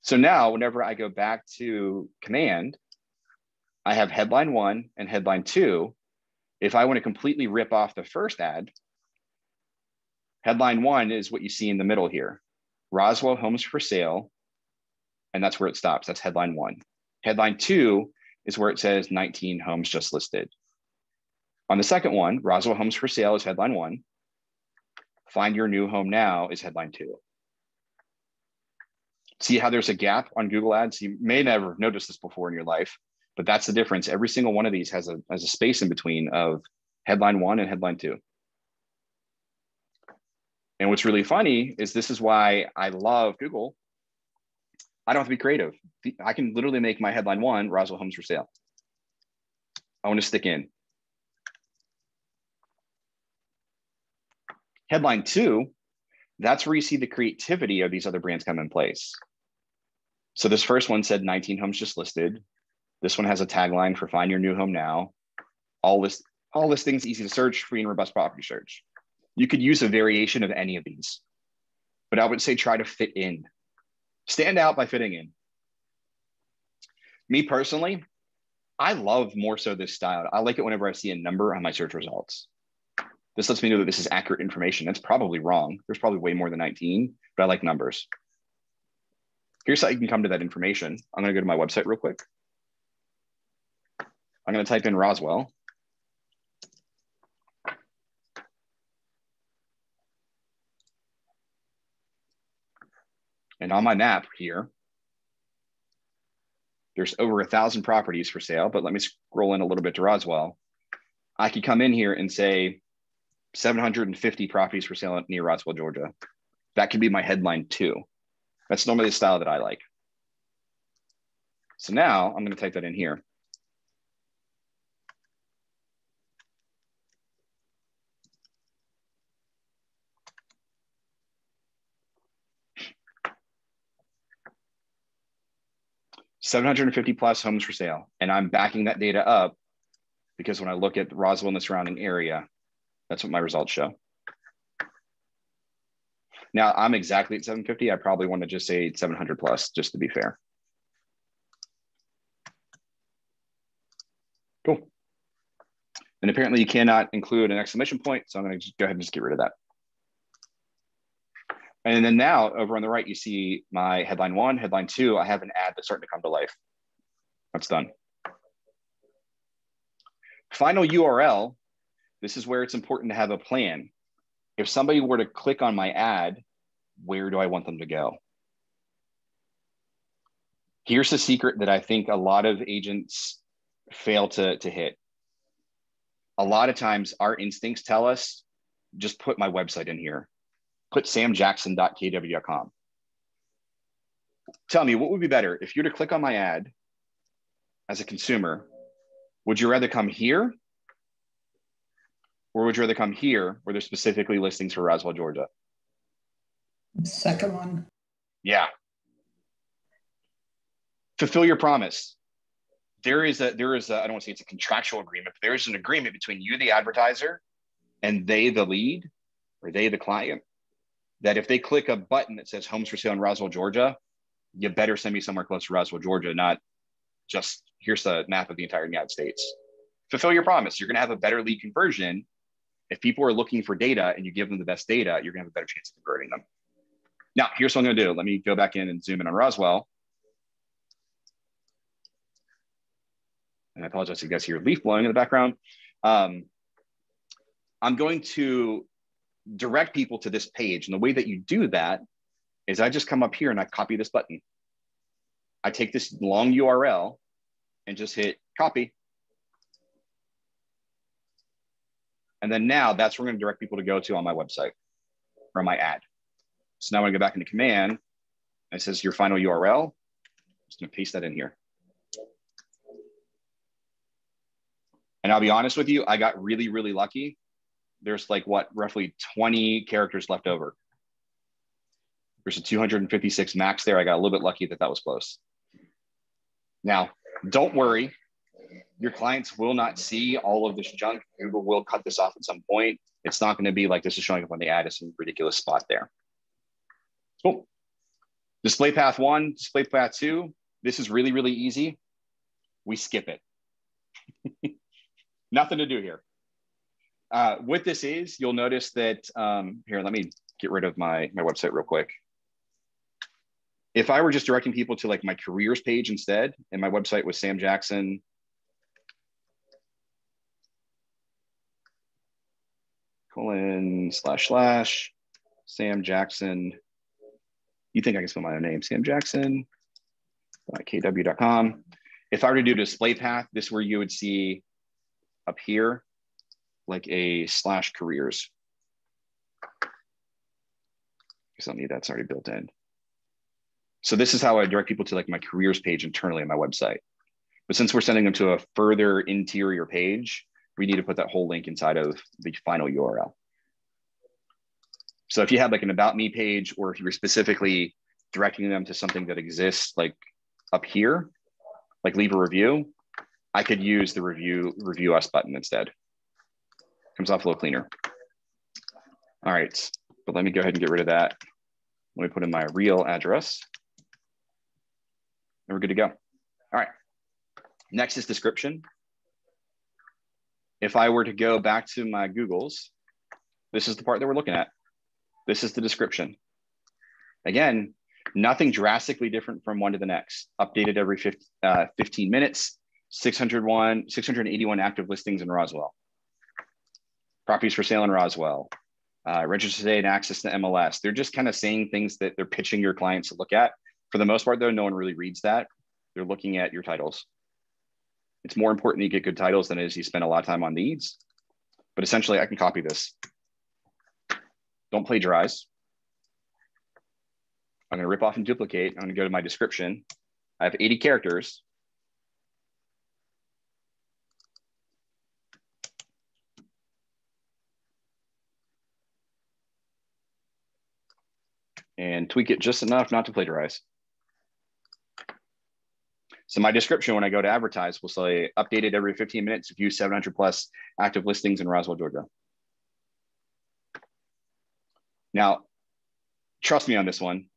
So now, whenever I go back to command, I have headline one and headline two. If I want to completely rip off the first ad, headline one is what you see in the middle here Roswell Homes for Sale. And that's where it stops. That's headline one. Headline two is where it says 19 homes just listed. On the second one, Roswell Homes for Sale is headline one. Find your new home now is headline two. See how there's a gap on Google Ads? You may never have noticed this before in your life, but that's the difference. Every single one of these has a, has a space in between of headline one and headline two. And what's really funny is this is why I love Google. I don't have to be creative. I can literally make my headline one Roswell Homes for Sale. I want to stick in. Headline two, that's where you see the creativity of these other brands come in place. So this first one said 19 homes just listed. This one has a tagline for find your new home now. All list all listings easy to search, free and robust property search. You could use a variation of any of these, but I would say try to fit in. Stand out by fitting in. Me personally, I love more so this style. I like it whenever I see a number on my search results. This lets me know that this is accurate information. That's probably wrong. There's probably way more than 19, but I like numbers. Here's how you can come to that information. I'm going to go to my website real quick. I'm going to type in Roswell. And on my map here, there's over a thousand properties for sale, but let me scroll in a little bit to Roswell. I could come in here and say 750 properties for sale near Roswell, Georgia. That could be my headline too. That's normally the style that I like. So now I'm going to type that in here. Seven hundred and fifty plus homes for sale, and I'm backing that data up because when I look at Roswell and the surrounding area, that's what my results show. Now I'm exactly at 750. I probably want to just say 700 plus, just to be fair. Cool. And apparently you cannot include an exclamation point. So I'm going to just go ahead and just get rid of that. And then now over on the right, you see my headline one, headline two, I have an ad that's starting to come to life. That's done. Final URL, this is where it's important to have a plan if somebody were to click on my ad, where do I want them to go? Here's the secret that I think a lot of agents fail to, to hit. A lot of times our instincts tell us just put my website in here, put samjackson.kw.com. Tell me what would be better if you were to click on my ad as a consumer, would you rather come here or would you rather come here where there's specifically listings for Roswell, Georgia? Second one. Yeah. Fulfill your promise. There is a there is a I don't want to say it's a contractual agreement, but there is an agreement between you, the advertiser, and they, the lead, or they, the client, that if they click a button that says homes for sale in Roswell, Georgia, you better send me somewhere close to Roswell, Georgia, not just here's the map of the entire United States. Fulfill your promise. You're going to have a better lead conversion if people are looking for data and you give them the best data, you're gonna have a better chance of converting them. Now, here's what I'm gonna do. Let me go back in and zoom in on Roswell. And I apologize if you guys hear leaf blowing in the background. Um, I'm going to direct people to this page. And the way that you do that is I just come up here and I copy this button. I take this long URL and just hit copy. And then now that's where we're going to direct people to go to on my website or my ad. So now when I go back into command, it says your final URL. I'm just to paste that in here. And I'll be honest with you, I got really, really lucky there's like what, roughly 20 characters left over. There's a 256 max there. I got a little bit lucky that that was close. Now, don't worry. Your clients will not see all of this junk. Google will cut this off at some point. It's not going to be like this is showing up on the ad at some ridiculous spot there. Cool. Display path one, display path two. This is really, really easy. We skip it. Nothing to do here. Uh, what this is, you'll notice that, um, here, let me get rid of my, my website real quick. If I were just directing people to like my careers page instead, and my website was Sam Jackson, colon slash slash Sam Jackson. You think I can spell my own name, Sam Jackson, kw.com. If I were to do display path, this is where you would see up here, like a slash careers. Because I don't need that's already built in. So this is how I direct people to like my careers page internally on my website. But since we're sending them to a further interior page, we need to put that whole link inside of the final URL. So if you had like an about me page, or if you were specifically directing them to something that exists like up here, like leave a review, I could use the review review us button instead. Comes off a little cleaner. All right, but let me go ahead and get rid of that. Let me put in my real address. And we're good to go. All right, next is description. If I were to go back to my Googles, this is the part that we're looking at. This is the description. Again, nothing drastically different from one to the next. Updated every 15, uh, 15 minutes, 601, 681 active listings in Roswell. Properties for sale in Roswell. Uh, register today and access to MLS. They're just kind of saying things that they're pitching your clients to look at. For the most part, though, no one really reads that. They're looking at your titles. It's more important you get good titles than it is you spend a lot of time on these. But essentially, I can copy this. Don't plagiarize. I'm going to rip off and duplicate. I'm going to go to my description. I have 80 characters. And tweak it just enough not to plagiarize. So my description when I go to advertise will say updated every 15 minutes, view 700 plus active listings in Roswell, Georgia. Now, trust me on this one.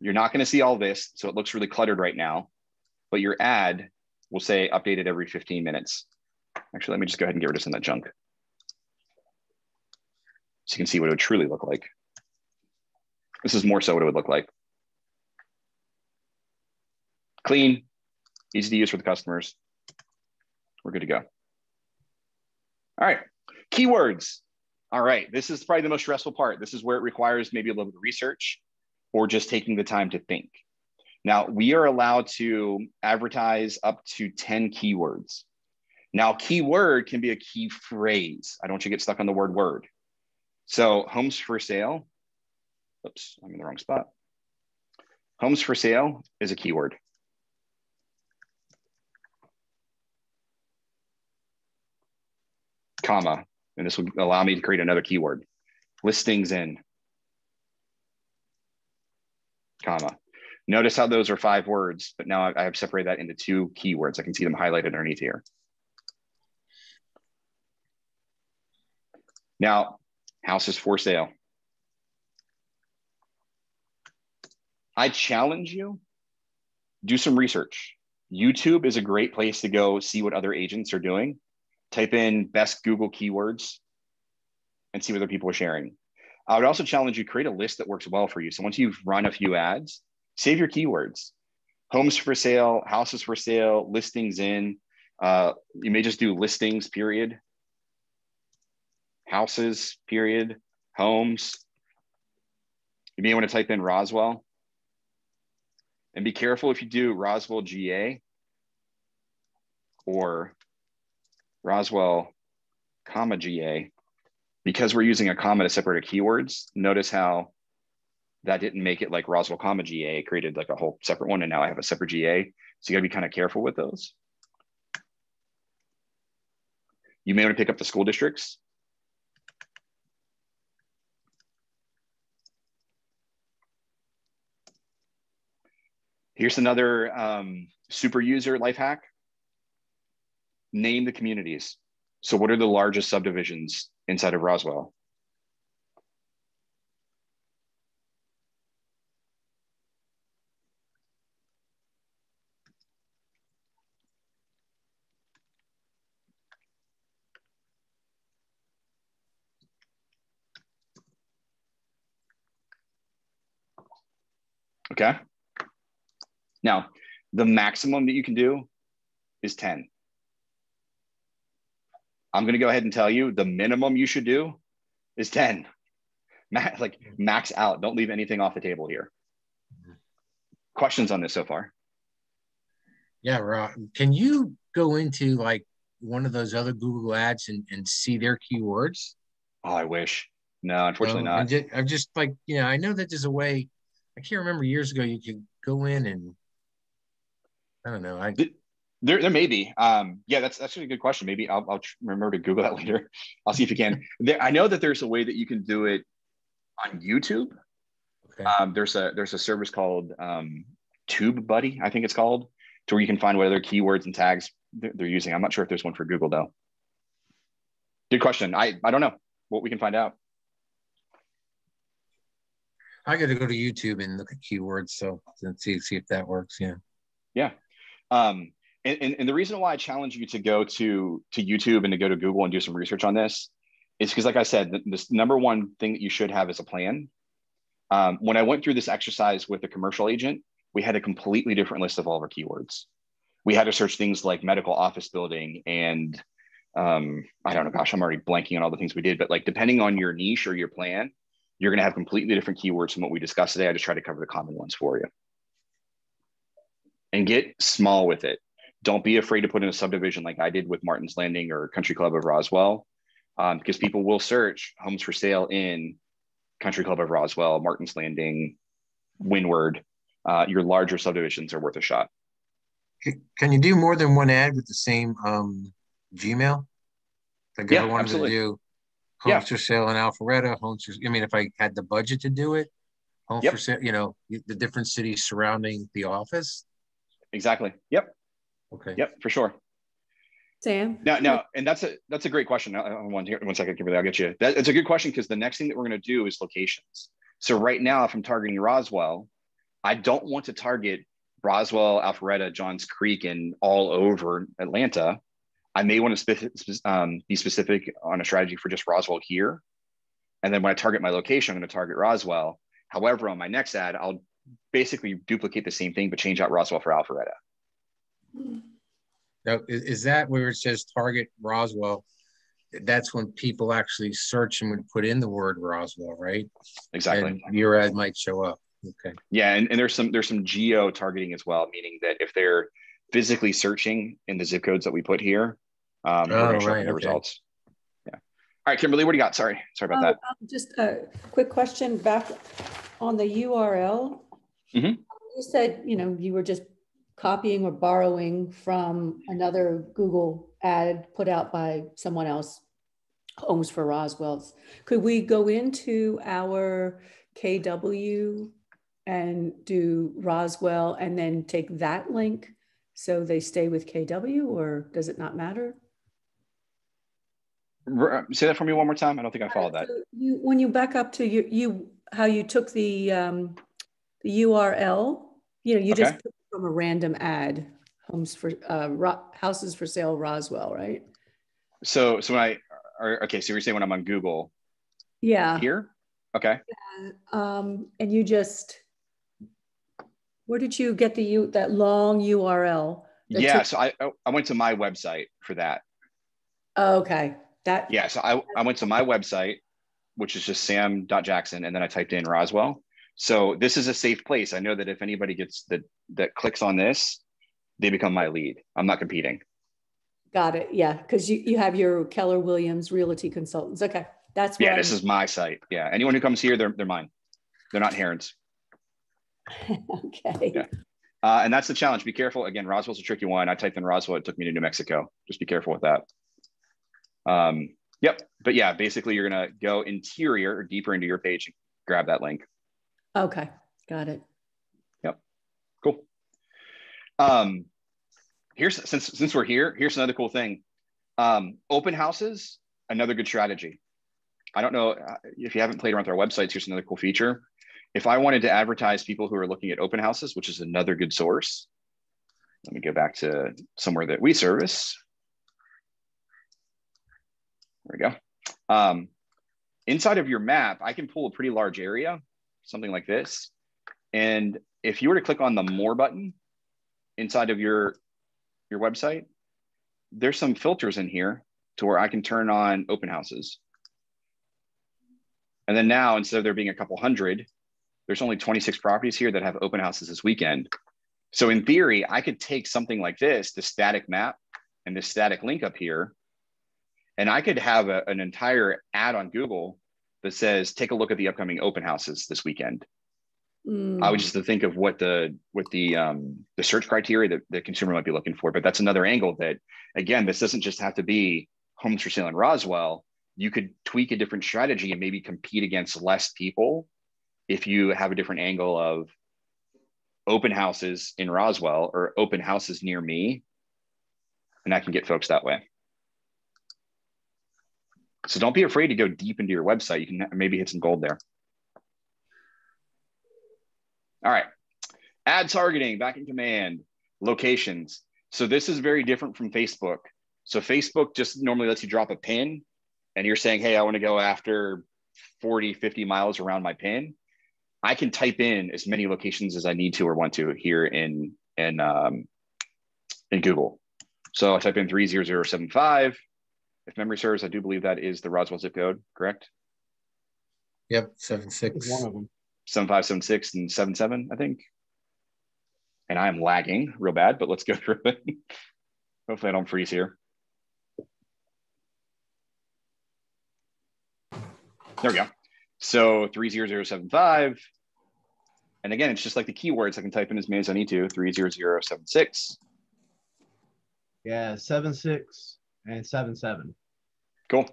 You're not going to see all this, so it looks really cluttered right now, but your ad will say updated every 15 minutes. Actually, let me just go ahead and get rid of some of that junk. So you can see what it would truly look like. This is more so what it would look like. Clean, easy to use for the customers. We're good to go. All right, keywords. All right, this is probably the most stressful part. This is where it requires maybe a little bit of research or just taking the time to think. Now, we are allowed to advertise up to 10 keywords. Now, keyword can be a key phrase. I don't want you to get stuck on the word word. So, homes for sale. Oops, I'm in the wrong spot. Homes for sale is a keyword. comma, and this will allow me to create another keyword. Listings in, comma. Notice how those are five words, but now I have separated that into two keywords. I can see them highlighted underneath here. Now, houses for sale. I challenge you, do some research. YouTube is a great place to go see what other agents are doing type in best Google keywords and see what other people are sharing. I would also challenge you create a list that works well for you. So once you've run a few ads, save your keywords. Homes for sale, houses for sale, listings in. Uh, you may just do listings, period. Houses, period. Homes. You may want to type in Roswell. And be careful if you do Roswell GA or Roswell, comma GA, because we're using a comma to separate our keywords, notice how that didn't make it like Roswell, comma GA, created like a whole separate one. And now I have a separate GA. So you gotta be kind of careful with those. You may want to pick up the school districts. Here's another um, super user life hack. Name the communities. So what are the largest subdivisions inside of Roswell? Okay. Now, the maximum that you can do is 10. I'm going to go ahead and tell you the minimum you should do is 10. Max, like max out. Don't leave anything off the table here. Questions on this so far? Yeah, Rob. Can you go into like one of those other Google ads and, and see their keywords? Oh, I wish. No, unfortunately Um, I'm not. just, I'm just like, you know, I know that there's a way. I can't remember years ago you could go in and I don't know. I There, there may be. Um, yeah, that's that's a good question. Maybe I'll, I'll remember to Google that later. I'll see if you can. There, I know that there's a way that you can do it on YouTube. okay. Um, there's a there's a service called um, Tube Buddy, I think it's called, to where you can find what other keywords and tags they're, they're using. I'm not sure if there's one for Google though. Good question. I I don't know what we can find out. I got to go to YouTube and look at keywords so and see see if that works. Yeah. Yeah. Um, and, and, and the reason why I challenge you to go to to YouTube and to go to Google and do some research on this is because, like I said, the, this number one thing that you should have is a plan. Um, when I went through this exercise with a commercial agent, we had a completely different list of all of our keywords. We had to search things like medical office building and um, I don't know, gosh, I'm already blanking on all the things we did, but like depending on your niche or your plan, you're going to have completely different keywords from what we discussed today. I just try to cover the common ones for you and get small with it. Don't be afraid to put in a subdivision like I did with Martin's Landing or Country Club of Roswell, um, because people will search homes for sale in Country Club of Roswell, Martin's Landing, Windward. Uh, your larger subdivisions are worth a shot. Can you do more than one ad with the same um, Gmail? Like Yeah, I wanted absolutely. to do Yeah. homes for sale in Alpharetta, homes for, I mean, if I had the budget to do it, homes Yep. for sale, you know, the different cities surrounding the office. Exactly. Yep. Okay. Yep. For sure. Sam? Now, now, and that's a that's a great question. One here, one second, Kimberly, I'll get you. That, it's a good question because the next thing that we're going to do is locations. So right now, if I'm targeting Roswell, I don't want to target Roswell, Alpharetta, Johns Creek, and all over Atlanta. I may want to spe- spe- um, be specific on a strategy for just Roswell here, and then when I target my location, I'm going to target Roswell. However, on my next ad, I'll basically duplicate the same thing but change out Roswell for Alpharetta. Now, is, is that where it says target Roswell? That's when people actually search and would put in the word Roswell, right? Exactly. And your ad might show up. Okay. Yeah, and, and there's some there's some geo targeting as well, meaning that if they're physically searching in the zip codes that we put here, um, we're Oh, going right, the okay. results. Yeah. All right, Kimberly, what do you got? Sorry, sorry about Oh, that. um, Just a quick question back on the URL. Mhm. You said, you know, you were just copying or borrowing from another Google ad put out by someone else, Homes for Roswell's. Could we go into our KW and do Roswell and then take that link so they stay with KW or does it not matter? Say that for me one more time. I don't think I followed that. So You, when you back up to you, you, how you took the, um, the URL, you know, you just Okay. it from a random ad, homes for, uh, Ro- houses for sale Roswell, right? So, so when I, or, okay, so you're saying when I'm on Google Yeah. here? Okay. yeah. Um, and you just, where did you get the, you that long URL? that Yeah. took- So I, I went to my website for that. Oh, Okay, that, Yeah. So I, I went to my website, which is just sam.jackson, and then I typed in Roswell. So this is a safe place. I know that if anybody gets that that clicks on this, they become my lead. I'm not competing. got it, yeah, because you, you have your Keller Williams Realty Consultants, okay, that's Yeah, I'm- this is my site. Yeah. Anyone who comes here, they're they're mine. They're not Heron's. Okay. Yeah. Uh, and that's the challenge. Be careful. Again, Roswell's a tricky one. I typed in Roswell, it took me to New Mexico. Just be careful with that. Um, yep. But yeah, basically you're gonna go interior or deeper into your page and grab that link. Okay, got it. Yep, cool. Um, here's since since we're here, here's another cool thing. Um, open houses, another good strategy. I don't know uh, if you haven't played around with our websites. Here's another cool feature. If I wanted to advertise people who are looking at open houses, which is another good source, let me go back to somewhere that we service. There we go. Um, inside of your map, I can pull a pretty large area, something like this. And if you were to click on the more button inside of your, your website, there's some filters in here to where I can turn on open houses. And then now, instead of there being a couple hundred, there's only 26 properties here that have open houses this weekend. So in theory, I could take something like this, the static map and the static link up here, and I could have a, an entire ad on Google that says, take a look at the upcoming open houses this weekend. Mm. I would just to think of what the what the um, the search criteria that the consumer might be looking for. But that's another angle that again, this doesn't just have to be homes for sale in Roswell. You could tweak a different strategy and maybe compete against less people if you have a different angle of open houses in Roswell or open houses near me. And I can get folks that way. So don't be afraid to go deep into your website. You can maybe hit some gold there. All right. Ad targeting back in command, locations. So this is very different from Facebook. So Facebook just normally lets you drop a pin and you're saying, hey, I want to go after 40, 50 miles around my pin. I can type in as many locations as I need to or want to here in in um, in Google. So I type in 30075. If memory serves, I do believe that is the Roswell zip code, correct? Yep, seven six. One of them. 7576 and 77, I think. And I'm lagging real bad, but let's go through it. Hopefully I don't freeze here. There we go. So 30075. And again, it's just like the keywords. I can type in as many as I need to. 30076. Yeah, seven six and seven seven. Cool.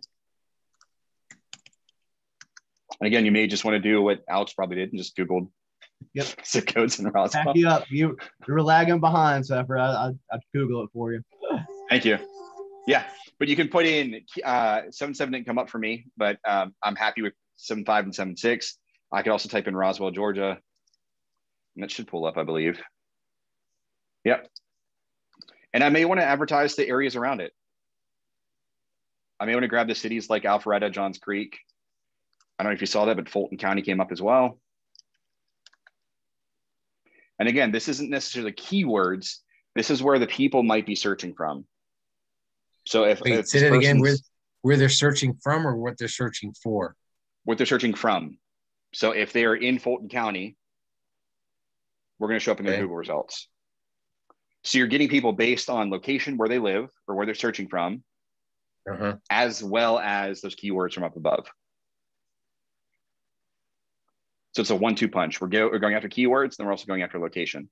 And again, you may just want to do what Alex probably did and just Googled Yep. zip codes in Roswell. Back you up. You you were lagging behind, so I, I I'd Google it for you. Thank you. Yeah, but you can put in uh, seven seven didn't come up for me, but um, I'm happy with seven five and seven six. I could also type in Roswell, Georgia, and that should pull up, I believe. Yep. And I may want to advertise the areas around it. I may want to grab the cities like Alpharetta, Johns Creek. I don't know if you saw that, but Fulton County came up as well. And again, this isn't necessarily keywords. This is where the people might be searching from. So if, Wait, if that again. Where where they're searching from or what they're searching for? what they're searching from. So if they are in Fulton County, we're going to show up in their Okay. Google results. So you're getting people based on location where they live or where they're searching from, Uh-huh. as well as those keywords from up above. So it's a one-two punch. We're, go, we're going after keywords, then we're also going after location.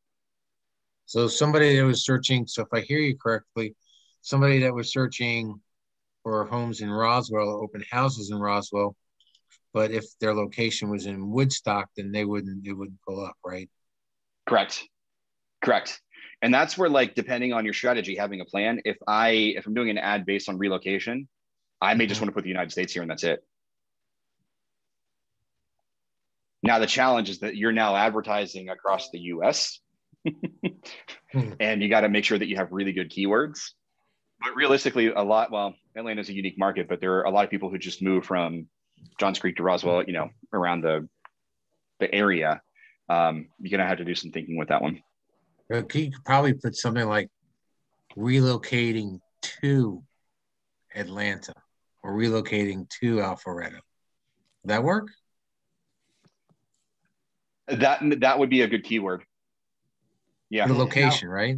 So somebody that was searching, so if I hear you correctly, somebody that was searching for homes in Roswell, open houses in Roswell, but if their location was in Woodstock, then they wouldn't, it wouldn't pull up, right? Correct. Correct. And that's where, like, depending on your strategy, having a plan. If I if I'm doing an ad based on relocation, I may just Mhm. want to put the United States here and that's it. Now the challenge is that you're now advertising across the US Hmm. and you got to make sure that you have really good keywords. But realistically, a lot, well, atlanta is a unique market, but there are a lot of people who just move from Johns Creek to Roswell, you know, around the the area. Um, you're gonna have to do some thinking with that one. Uh, You could probably put something like relocating to Atlanta or relocating to Alpharetta. Would that work? That that would be a good keyword. Yeah, For the location, right?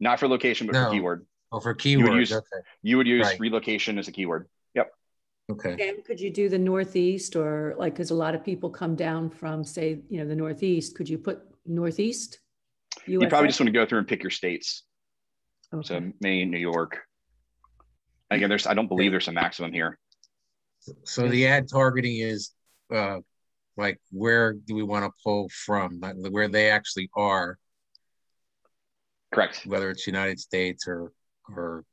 not for location, but No. for keyword. Oh, for would use- okay. You would use Right. relocation as a keyword. Yep. Okay. Sam, could you do the Northeast or like, because a lot of people come down from, say, you know, the Northeast, could you put Northeast? You probably just want to go through and pick your states. Okay. So Maine, New York. Again, there's I don't believe there's a maximum here. So the ad targeting is uh like where do we want to pull from? Like where they actually are. Correct. whether it's United States or or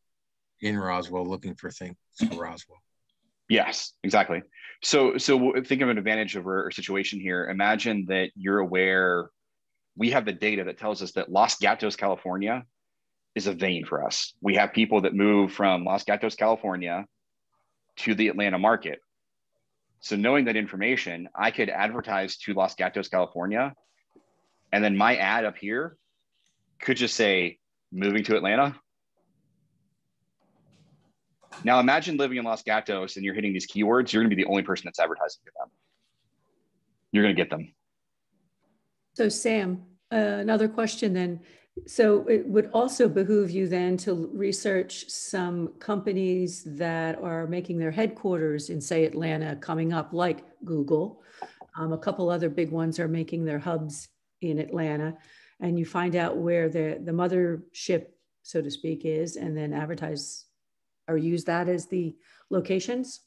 in Roswell looking for things for Roswell. Yes, exactly. So, so think of an advantage of our situation here. Imagine that you're aware. We have the data that tells us that Los Gatos, California, is a vein for us. We have people that move from Los Gatos, California, to the Atlanta market. So, knowing that information, I could advertise to Los Gatos, California, and then my ad up here could just say moving to Atlanta now imagine living in Los Gatos and you're hitting these keywords, you're gonna be the only person that's advertising to them. You're gonna get them. So Sam, uh, another question then. So it would also behoove you then to research some companies that are making their headquarters in say Atlanta coming up like Google. Um, a couple other big ones are making their hubs in Atlanta and you find out where the, the mothership, so to speak, is and then advertise or use that as the locations?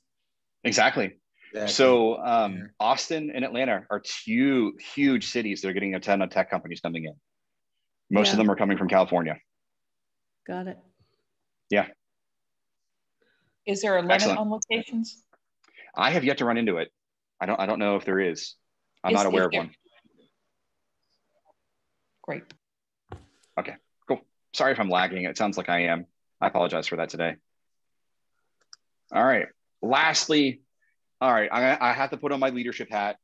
Exactly. Exactly. So um, yeah. Austin and Atlanta are two huge cities that are getting a ton of tech companies coming in. Most yeah. of them are coming from California. Got it. Yeah. Is there a limit Excellent. on locations? I have yet to run into it. I don't. I don't know if there is. I'm is, not aware of one. Great. Okay. Cool. Sorry if I'm lagging. It sounds like I am. I apologize for that today. All right. Lastly, all right, I, I have to put on my leadership hat.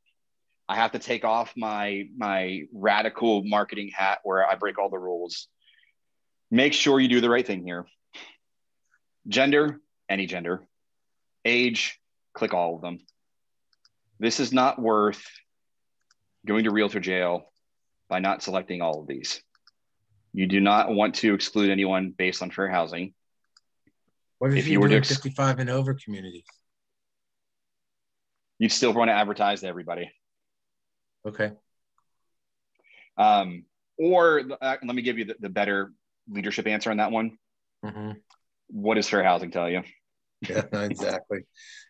I have to take off my my radical marketing hat where I break all the rules. Make sure you do the right thing here. Gender, any gender. Age, click all of them. This is not worth going to realtor jail by not selecting all of these. You do not want to exclude anyone based on fair housing. What if, if you, you were doing 55 and over communities? You'd still want to advertise to everybody. Okay. Um, or uh, let me give you the, the, better leadership answer on that one. Mm-hmm. What does fair housing tell you? yeah, exactly.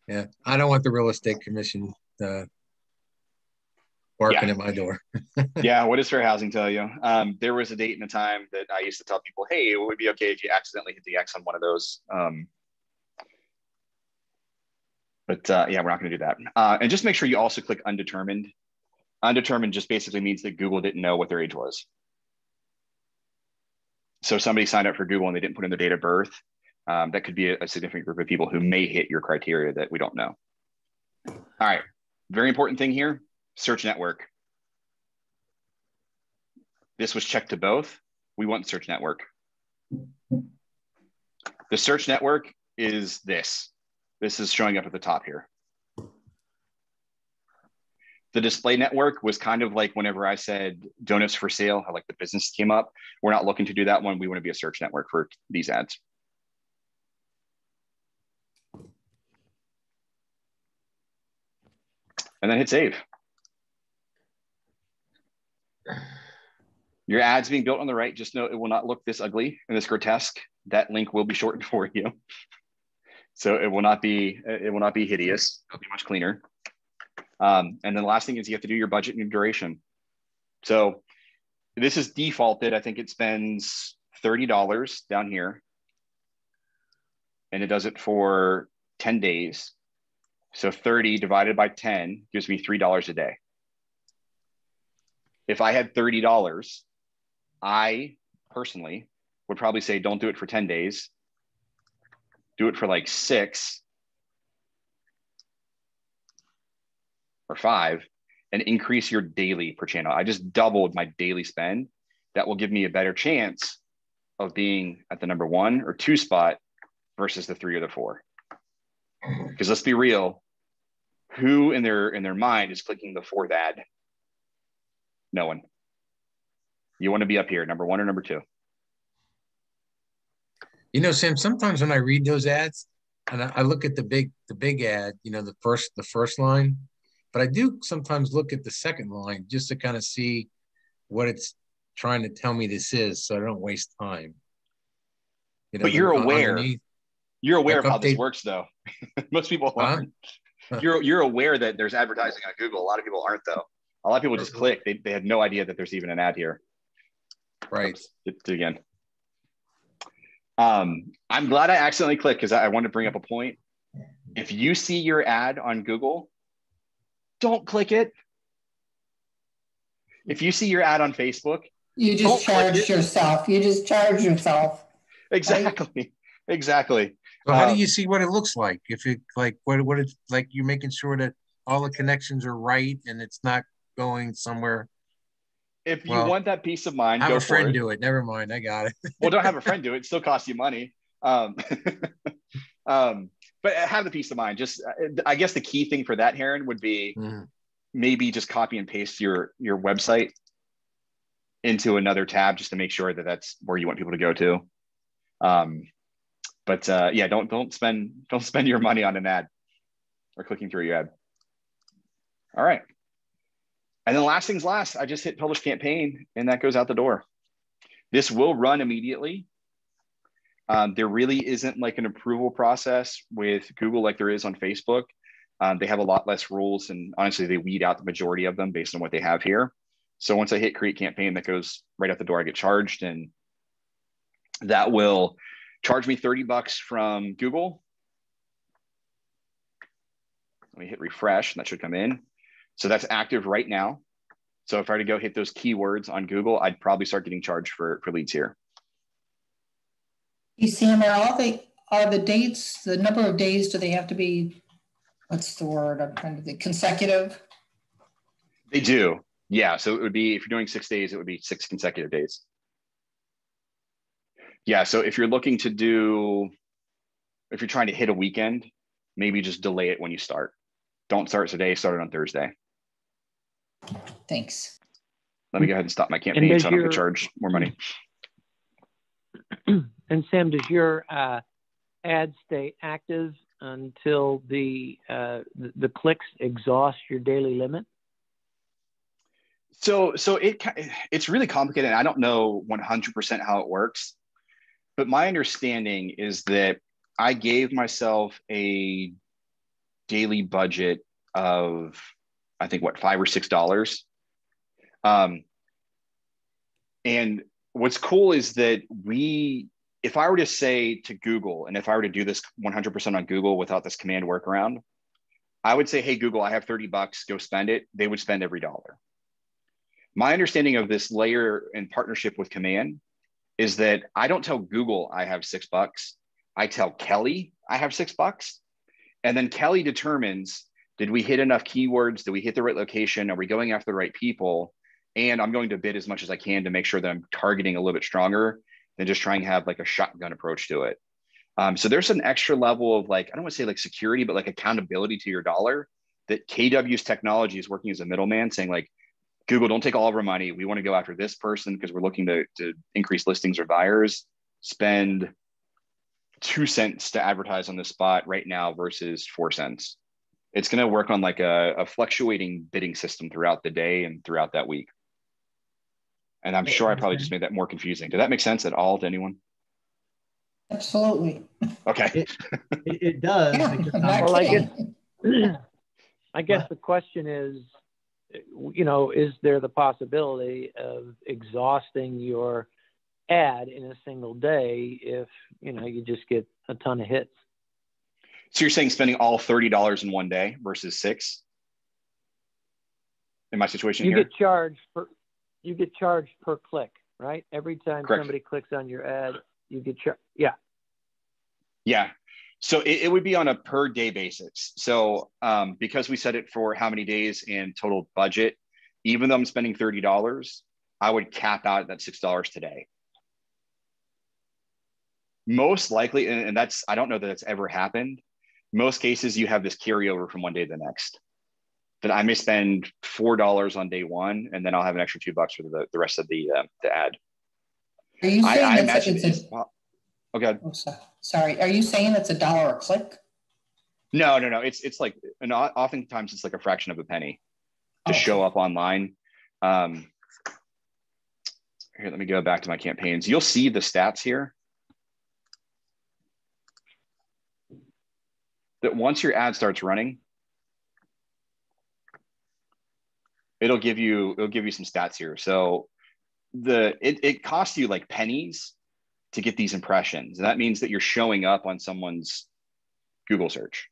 Yeah, I don't want the real estate commission uh, barking yeah. at my door. yeah, what does fair housing tell you? Um, there was a date and a time that I used to tell people, hey, it would be okay if you accidentally hit the X on one of those. Um, but uh, yeah, we're not going to do that. Uh, and just make sure you also click undetermined. Undetermined just basically means that Google didn't know what their age was. So somebody signed up for Google and they didn't put in their date of birth. Um, that could be a, a significant group of people who may hit your criteria that we don't know. All right, very important thing here search network. This was checked to both. We want search network. The search network is this. This is showing up at the top here. The display network was kind of like whenever I said donuts for sale, how like the business came up. We're not looking to do that one. We want to be a search network for these ads. And then hit save. Your ads being built on the right, just know it will not look this ugly and this grotesque. That link will be shortened for you. So it will not be, it will not be hideous. It'll be much cleaner. Um, and then the last thing is you have to do your budget and your duration. So this is defaulted. I think it spends $30 down here and it does it for 10 days. So 30 divided by 10 gives me $3 a day if I had $30, I personally would probably say, don't do it for 10 days. Do it for like six or five and increase your daily per channel. I just doubled my daily spend. That will give me a better chance of being at the number one or two spot versus the three or the four. Because let's be real, who in their in their mind is clicking the fourth ad no one. You want to be up here, number one or number two? You know, Sam. Sometimes when I read those ads, and I, I look at the big the big ad, you know, the first the first line, but I do sometimes look at the second line just to kind of see what it's trying to tell me this is, so I don't waste time. You know, but you're aware. You're aware like of how update, this works, though. Most people aren't. Huh? You're you're aware that there's advertising on Google. A lot of people aren't, though. A lot of people just click. They, they had no idea that there's even an ad here. Right. Oops, again. Um, I'm glad I accidentally clicked because I, I wanted to bring up a point. If you see your ad on Google, don't click it. If you see your ad on Facebook, You just charge yourself. You just charge yourself. exactly, exactly. So how Um, do you see what it looks like? If it like what what it's like you're making sure that all the connections are right and it's not going somewhere. If you Well, want that peace of mind, Have go a friend for it. do it. Never mind. I got it. well, don't have a friend do it. It still costs you money. Um, um, but have the peace of mind. Just, I guess the key thing for that, Heron, would be Mhm. maybe just copy and paste your your website into another tab just to make sure that that's where you want people to go to. Um, but uh, yeah, don't don't spend don't spend your money on an ad or clicking through your ad. All right. And then last things last, I just hit publish campaign and that goes out the door. This will run immediately. Um, there really isn't like an approval process with Google like there is on Facebook. Um, they have a lot less rules, and honestly, they weed out the majority of them based on what they have here. So once I hit create campaign, that goes right out the door. I get charged, and that will charge me 30 bucks from Google. Let me hit refresh, and that should come in. So that's active right now. So if I were to go hit those keywords on Google, I'd probably start getting charged for, for leads here. You see them, are all the, are the dates, the number of days, do they have to be, what's the word, I'm trying to think, consecutive? They do. Yeah. So it would be if you're doing six days, it would be six consecutive days. Yeah. So if you're looking to do, if you're trying to hit a weekend, maybe just delay it when you start. Don't start today, start it on Thursday. Thanks. Let me go ahead and stop my campaign so I don't your- get charged more money. And Sam, does your uh, ad stay active until the, uh, the the clicks exhaust your daily limit? So, so it it's really complicated. I don't know 100% how it works, but my understanding is that I gave myself a daily budget of, I think, what five or six dollars. Um, and what's cool is that we, if I were to say to Google, and if I were to do this 100% on Google without this command workaround, I would say, "Hey Google, I have 30 bucks. Go spend it." They would spend every dollar my understanding of this layer in partnership with command is that i don't tell google i have six bucks i tell kelle i have six bucks and then kelle determines did we hit enough keywords did we hit the right location are we going after the right people and i'm going to bid as much as i can to make sure that i'm targeting a little bit stronger than just trying to have like a shotgun approach to it um, so there's an extra level of like i don't want to say like security but like accountability to your dollar that kw's technology is working as a middleman saying like Google, don't take all of our money. We want to go after this person because we're looking to, to increase listings or buyers. Spend two cents to advertise on this spot right now versus four cents. It's going to work on like a, a fluctuating bidding system throughout the day and throughout that week. And I'm sure I probably just made that more confusing. Did that make sense at all to anyone? Absolutely. Okay. It, it, it does. Yeah, I'm I'm- Well, I kidding. I guess the question is, you know, is there the possibility of exhausting your ad in a single day if, you know, you just get a ton of hits? So you're saying spending all $30 in one day versus six? In my situation You here? get charged per you get charged per click, right? Every time Correct. somebody clicks on your ad, you get charged. Yeah. Yeah. So it, it would be on a per day basis. So um, because we set it for how many days and total budget, even though I'm spending $30, I would cap out at that $6 today. Most likely, and, and that's, I don't know that that's ever happened. Most cases, you have this carryover from one day to the next. That I may spend $4 on day one, and then I'll have an extra two bucks for the, the rest of the, uh, the ad. Are you saying I it's, imagine a- it's, it's a, okay. oh, so- sorry, are you saying it's a dollar a click? No, no, no. It's it's like, and oftentimes it's like a fraction of a penny to Okay. show up online. Um, here, let me go back to my campaigns. You'll see the stats here. That once your ad starts running, it'll give you it'll give you some stats here. So the it, it costs you like pennies to get these impressions. And that means that you're showing up on someone's Google search.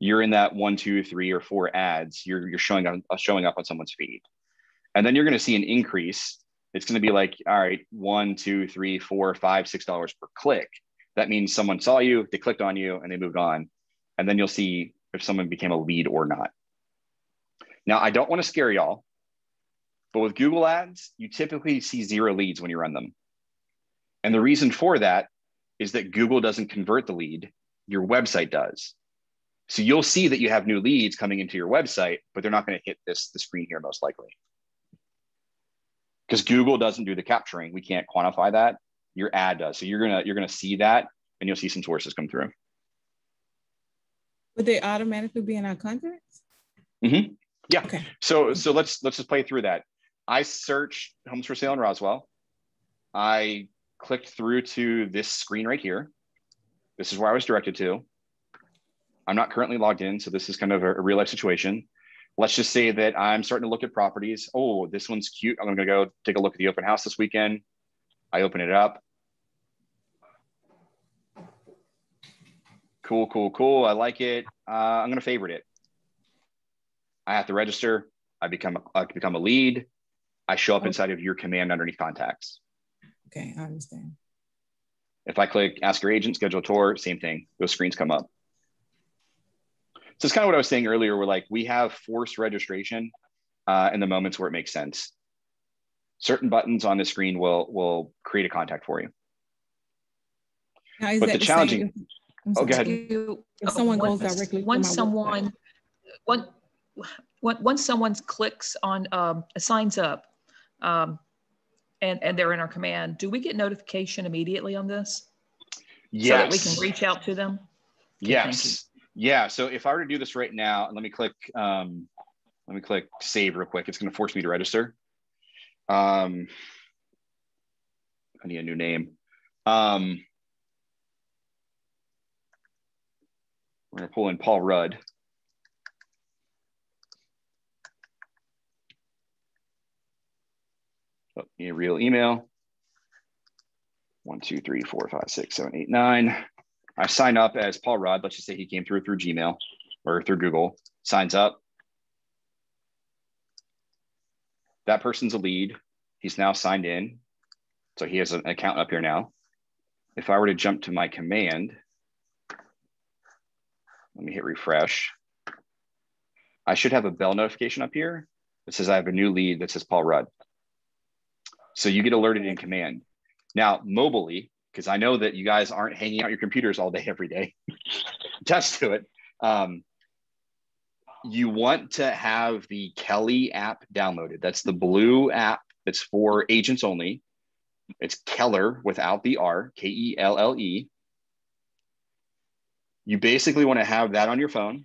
You're in that one, two, three, or four ads. You're, you're showing up, uh, showing up on someone's feed. And then you're going to see an increase. It's going to be like, all right, one, two, three, four, five, six dollars per click. That means someone saw you, they clicked on you, and they moved on. And then you'll see if someone became a lead or not. Now, I don't want to scare y'all, but with Google Ads, you typically see zero leads when you run them. And the reason for that is that Google doesn't convert the lead, your website does. So you'll see that you have new leads coming into your website, but they're not going to hit this the screen here most likely. Because Google doesn't do the capturing. We can't quantify that. Your ad does. So you're gonna you're gonna see that and you'll see some sources come through. Would they automatically be in our contacts? Mm-hmm. Yeah. Okay. So so let's let's just play through that. I searched homes for sale in Roswell. I clicked through to this screen right here. This is where I was directed to. I'm not currently logged in, so this is kind of a, a real life situation. Let's just say that I'm starting to look at properties. Oh, this one's cute. I'm gonna go take a look at the open house this weekend. I open it up. Cool, cool, cool. I like it. Uh, I'm gonna favorite it. I have to register. I become a, I become a lead. I show up inside of your command underneath contacts. Okay, I understand. If I click ask your agent, schedule a tour, same thing. Those screens come up. So it's kind of what I was saying earlier. We're like, we have forced registration uh, in the moments where it makes sense. Certain buttons on the screen will will create a contact for you. Now, but the, the challenging. same- Oh, go ahead. You- If someone once- goes directly Once someone, one, one- once someone clicks on, um, signs up, um, and, and they're in our command, do we get notification immediately on this? So that we can reach out to them? Yes. Yeah. So if I were to do this right now, and let me click, um, let me click save real quick. It's going to force me to register. Um, I need a new name. Um, we're going to pull in Paul Rudd. Oh, need a real email. One, two, three, four, five, six, seven, eight, nine. I sign up as Paul Rudd. Let's just say he came through through Gmail or through Google, signs up. That person's a lead. He's now signed in. So he has an account up here now. If I were to jump to my command, let me hit refresh. I should have a bell notification up here that says I have a new lead that says Paul Rudd. So you get alerted in command. Now, mobilely, because I know that you guys aren't hanging out your computers all day, every day, test to it. Um, you want to have the Kelle app downloaded. That's the blue app that's for agents only. It's Keller without the R, K E L L E. You basically want to have that on your phone.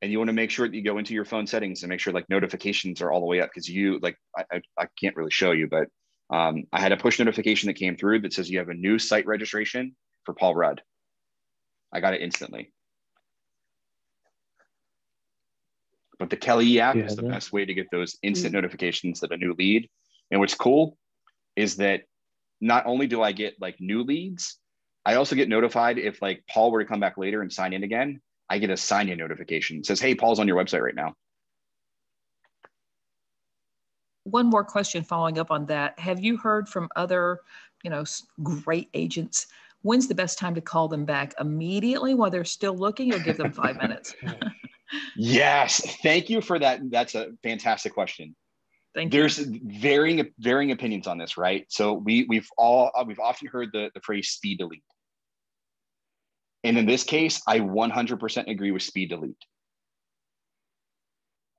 And you want to make sure that you go into your phone settings and make sure like notifications are all the way up because you like, I, I, I can't really show you, but um, I had a push notification that came through that says you have a new site registration for Paul Rudd. I got it instantly. But the Kelle app Yeah, is the that- best way to get those instant notifications that a new lead. And what's cool is that not only do I get like new leads, I also get notified if like Paul were to come back later and sign in again, I get a sign in notification. It says, hey, Paul's on your website right now. One more question following up on that. Have you heard from other, you know, great agents? When's the best time to call them back? Immediately while they're still looking or give them five minutes? Yes, thank you for that. That's a fantastic question. Thank you. There's varying varying opinions on this, right? So we we've all we've often heard the the phrase speed to lead, and in this case, I 100% agree with speed to lead.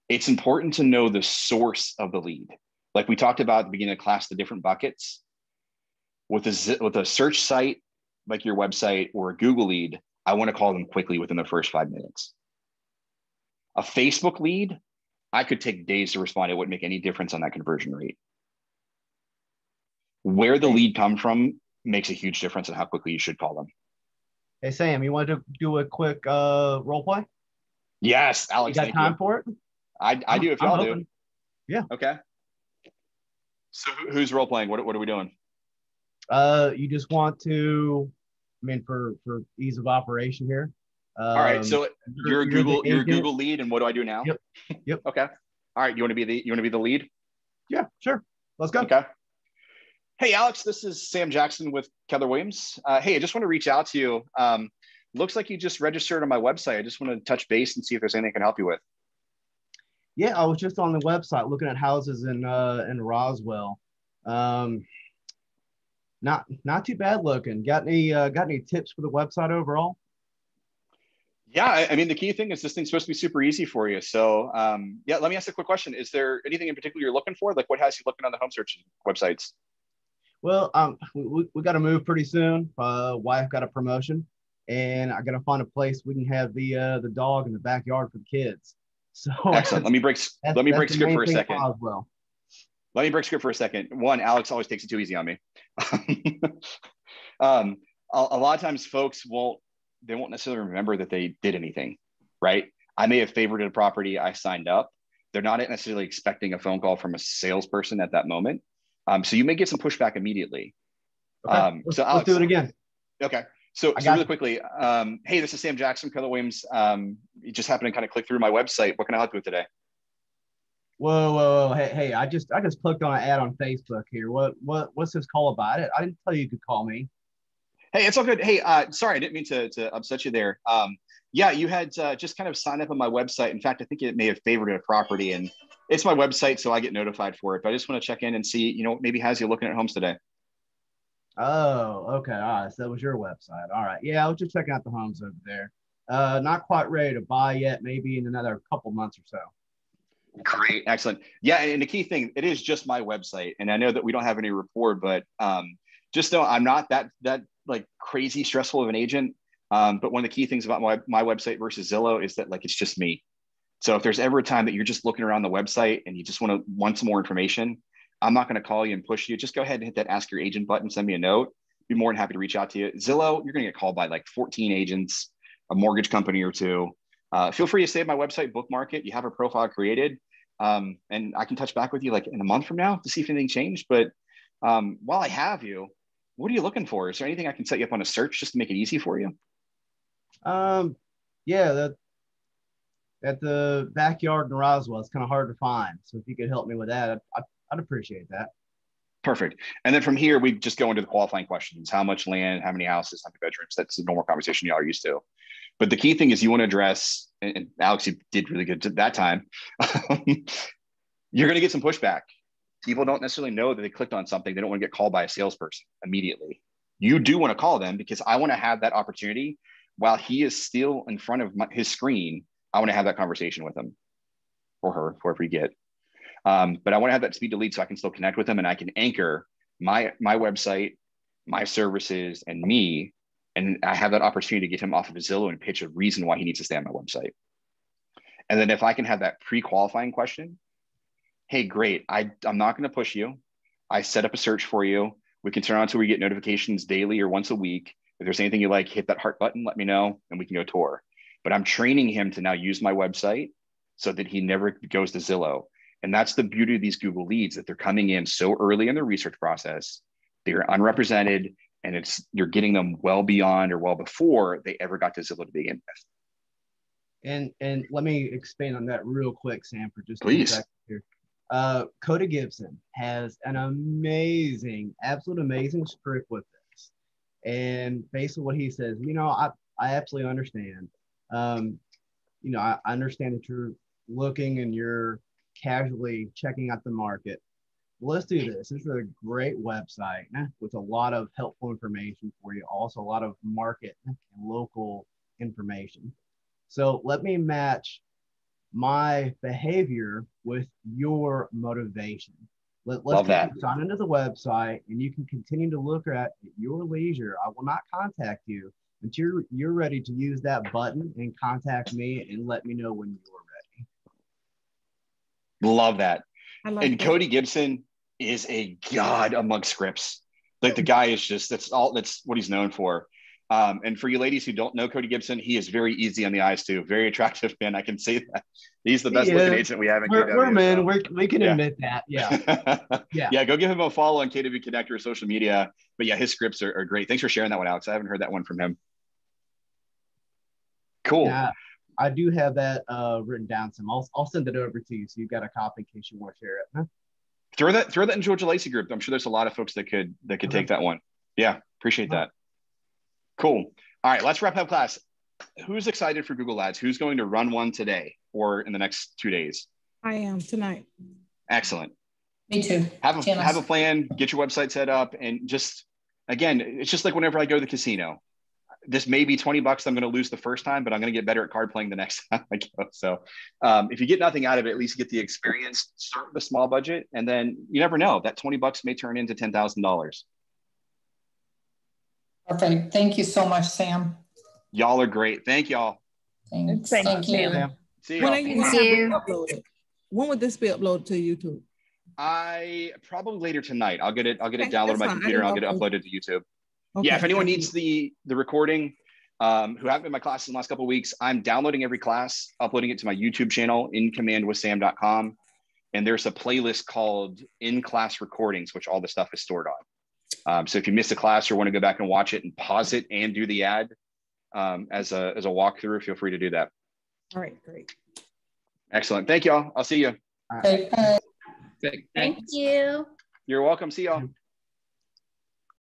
It's important to know the source of the lead, like we talked about at the beginning of class, the different buckets. With a with a search site like your website or a Google lead, I want to call them quickly within the first five minutes. A Facebook lead, I could take days to respond. It wouldn't make any difference on that conversion rate. Where the lead come from makes a huge difference in how quickly you should call them. Hey Sam, you want to do a quick uh, role play? Yes, Alex. You got thank time you. for it? I, I do if y'all do. Yeah. Okay. So who's role playing? What, what are we doing? Uh, you just want to, I mean, for for ease of operation here. Um, All right. So you're a the Google, you're. Google lead, and what do I do now? Yep. Yep. Okay. All right. You want to be the you want to be the lead? Yeah, sure. Let's go. Okay. Hey, Alex, this is Sam Jackson with Keller Williams. Uh, hey, I just want to reach out to you. Um, looks like you just registered on my website. I just want to touch base and see if there's anything I can help you with. Yeah, I was just on the website looking at houses in uh in Roswell. Um, not not too bad looking. Got any uh, got any tips for the website overall? Yeah, I, I mean, the key thing is this thing's supposed to be super easy for you. So, um, yeah, let me ask a quick question. Is there anything in particular you're looking for? Like, what has you looking on the home search websites? Well, um, we, we, got to move pretty soon. Uh, wife got a promotion, and I got to find a place we can have the uh, the dog in the backyard for the kids. So Excellent. Let me break. let me break script for a second. Roswell. Let me break script for a second. One, Alex always takes it too easy on me. um, a, a lot of times, folks won't they won't necessarily remember that they did anything, right? I may have favorited a property I signed up. They're not necessarily expecting a phone call from a salesperson at that moment. Um, so you may get some pushback immediately. Okay, Um, let's, so let's do it again. Okay. So, so really quickly, um, hey, this is Sam Jackson, Keller Williams. Um, you just happened to kind of click through my website. What can I help you with today? Whoa, whoa, whoa! Hey, hey! I just I just clicked on an ad on Facebook here. What what what's this call about? It I didn't tell you you could call me. Hey, it's all good. Hey, uh, sorry, I didn't mean to, to upset you there. Um, yeah, you had uh, just kind of signed up on my website. In fact, I think it may have favored a property, and it's my website, so I get notified for it. But I just want to check in and see, you know, maybe has you looking at homes today. Oh, okay. All right. So that was your website. All right. Yeah, I was just checking out the homes over there. Uh, not quite ready to buy yet. Maybe in another couple months or so. Great, excellent. Yeah, and the key thing, it is just my website, and I know that we don't have any rapport, but um, just know I'm not that that like crazy stressful of an agent. Um, but one of the key things about my my website versus Zillow is that like it's just me. So if there's ever a time that you're just looking around the website and you just want to want some more information, I'm not going to call you and push you. Just go ahead and hit that ask your agent button, send me a note. Be more than happy to reach out to you. Zillow, you're going to get called by like 14 agents, a mortgage company or two. Uh, feel free to save my website, bookmark it. You have a profile created, um, and I can touch back with you like in a month from now to see if anything changed. But um, while I have you, what are you looking for? Is there anything I can set you up on a search just to make it easy for you? Um, yeah, that at the backyard in Roswell, it's kind of hard to find. So if you could help me with that, I'd, I'd, appreciate that. Perfect. And then from here, we just go into the qualifying questions: how much land, how many houses, how many bedrooms. That's the normal conversation y'all are used to. But the key thing is you want to address, and Alex, you did really good at that time. You're going to get some pushback. People don't necessarily know that they clicked on something. They don't want to get called by a salesperson immediately. You do want to call them because I want to have that opportunity while he is still in front of my, his screen. I want to have that conversation with him or her, whoever you get. Um, but I want to have that speed to lead so I can still connect with them and I can anchor my my website, my services, and me. And I have that opportunity to get him off of Zillow and pitch a reason why he needs to stay on my website. And then if I can have that pre-qualifying question, hey, great. I, I'm not going to push you. I set up a search for you. We can turn on until we get notifications daily or once a week. If there's anything you like, hit that heart button, let me know, and we can go tour. But I'm training him to now use my website so that he never goes to Zillow. And that's the beauty of these Google leads that they're coming in so early in the research process. They're unrepresented and it's you're getting them well beyond or well before they ever got to Zillow to begin with. And and let me expand on that real quick, Sam, for just Please. a second here. Uh, Cody Gibson has an amazing, absolute amazing script with this. And basically what he says, you know, I, I absolutely understand. Um, you know, I, I understand that you're looking and you're casually checking out the market. Let's do this. This is a great website with a lot of helpful information for you, also a lot of market and local information. So let me match my behavior with your motivation. Let, let's Love that. sign into the website and you can continue to look at your leisure. I will not contact you until you're, you're ready to use that button and contact me and let me know when you're ready. Love that. I like and that. Cody Gibson is a god among scripts. Like the guy is just that's all that's what he's known for. Um, and for you ladies who don't know Cody Gibson, he is very easy on the eyes too. Very attractive man. I can say that. He's the best He looking agent we have in We're, KW. we're men. so- We're, we can Yeah. admit that. Yeah. yeah. Yeah. Go give him a follow on KW Connector or social media. But yeah, his scripts are, are great. Thanks for sharing that one, Alex. I haven't heard that one from him. Cool. Yeah, I do have that uh, written down. Some. I'll, I'll send it over to you so you've got a copy in case you want to share it. Huh? Throw that throw that in Georgia Lacey group. I'm sure there's a lot of folks that could that could Okay. take that one. Yeah, appreciate that. Cool. All right, let's wrap up class. Who's excited for Google Ads? Who's going to run one today or in the next two days? I am tonight. Excellent. Me too. have a have a plan get your website set up and just again it's just like whenever i go to the casino this may be 20 bucks i'm going to lose the first time but i'm going to get better at card playing the next time i go so um, if you get nothing out of it at least get the experience start with a small budget and then you never know that 20 bucks may turn into $10000 Perfect. Thank you so much, Sam. y'all are great thank y'all Thanks. Thank Thank you, you. Sam. see When y'all are you Thank you. uploaded? When would this be uploaded to YouTube? i probably later tonight i'll get it i'll get it downloaded on my computer and i'll get it uploaded to youtube Okay, yeah if anyone needs the the recording um, who haven't been in my classes in the last couple of weeks i'm downloading every class uploading it to my youtube channel in commandwithsam.com and there's a playlist called in class recordings which all the stuff is stored on. Um, so if you miss a class or want to go back and watch it and pause it and do the ad um, as a as a walkthrough feel free to do that. All right, great. excellent. Thank y'all. I'll see you Okay, bye. Thank you. you're welcome. See y'all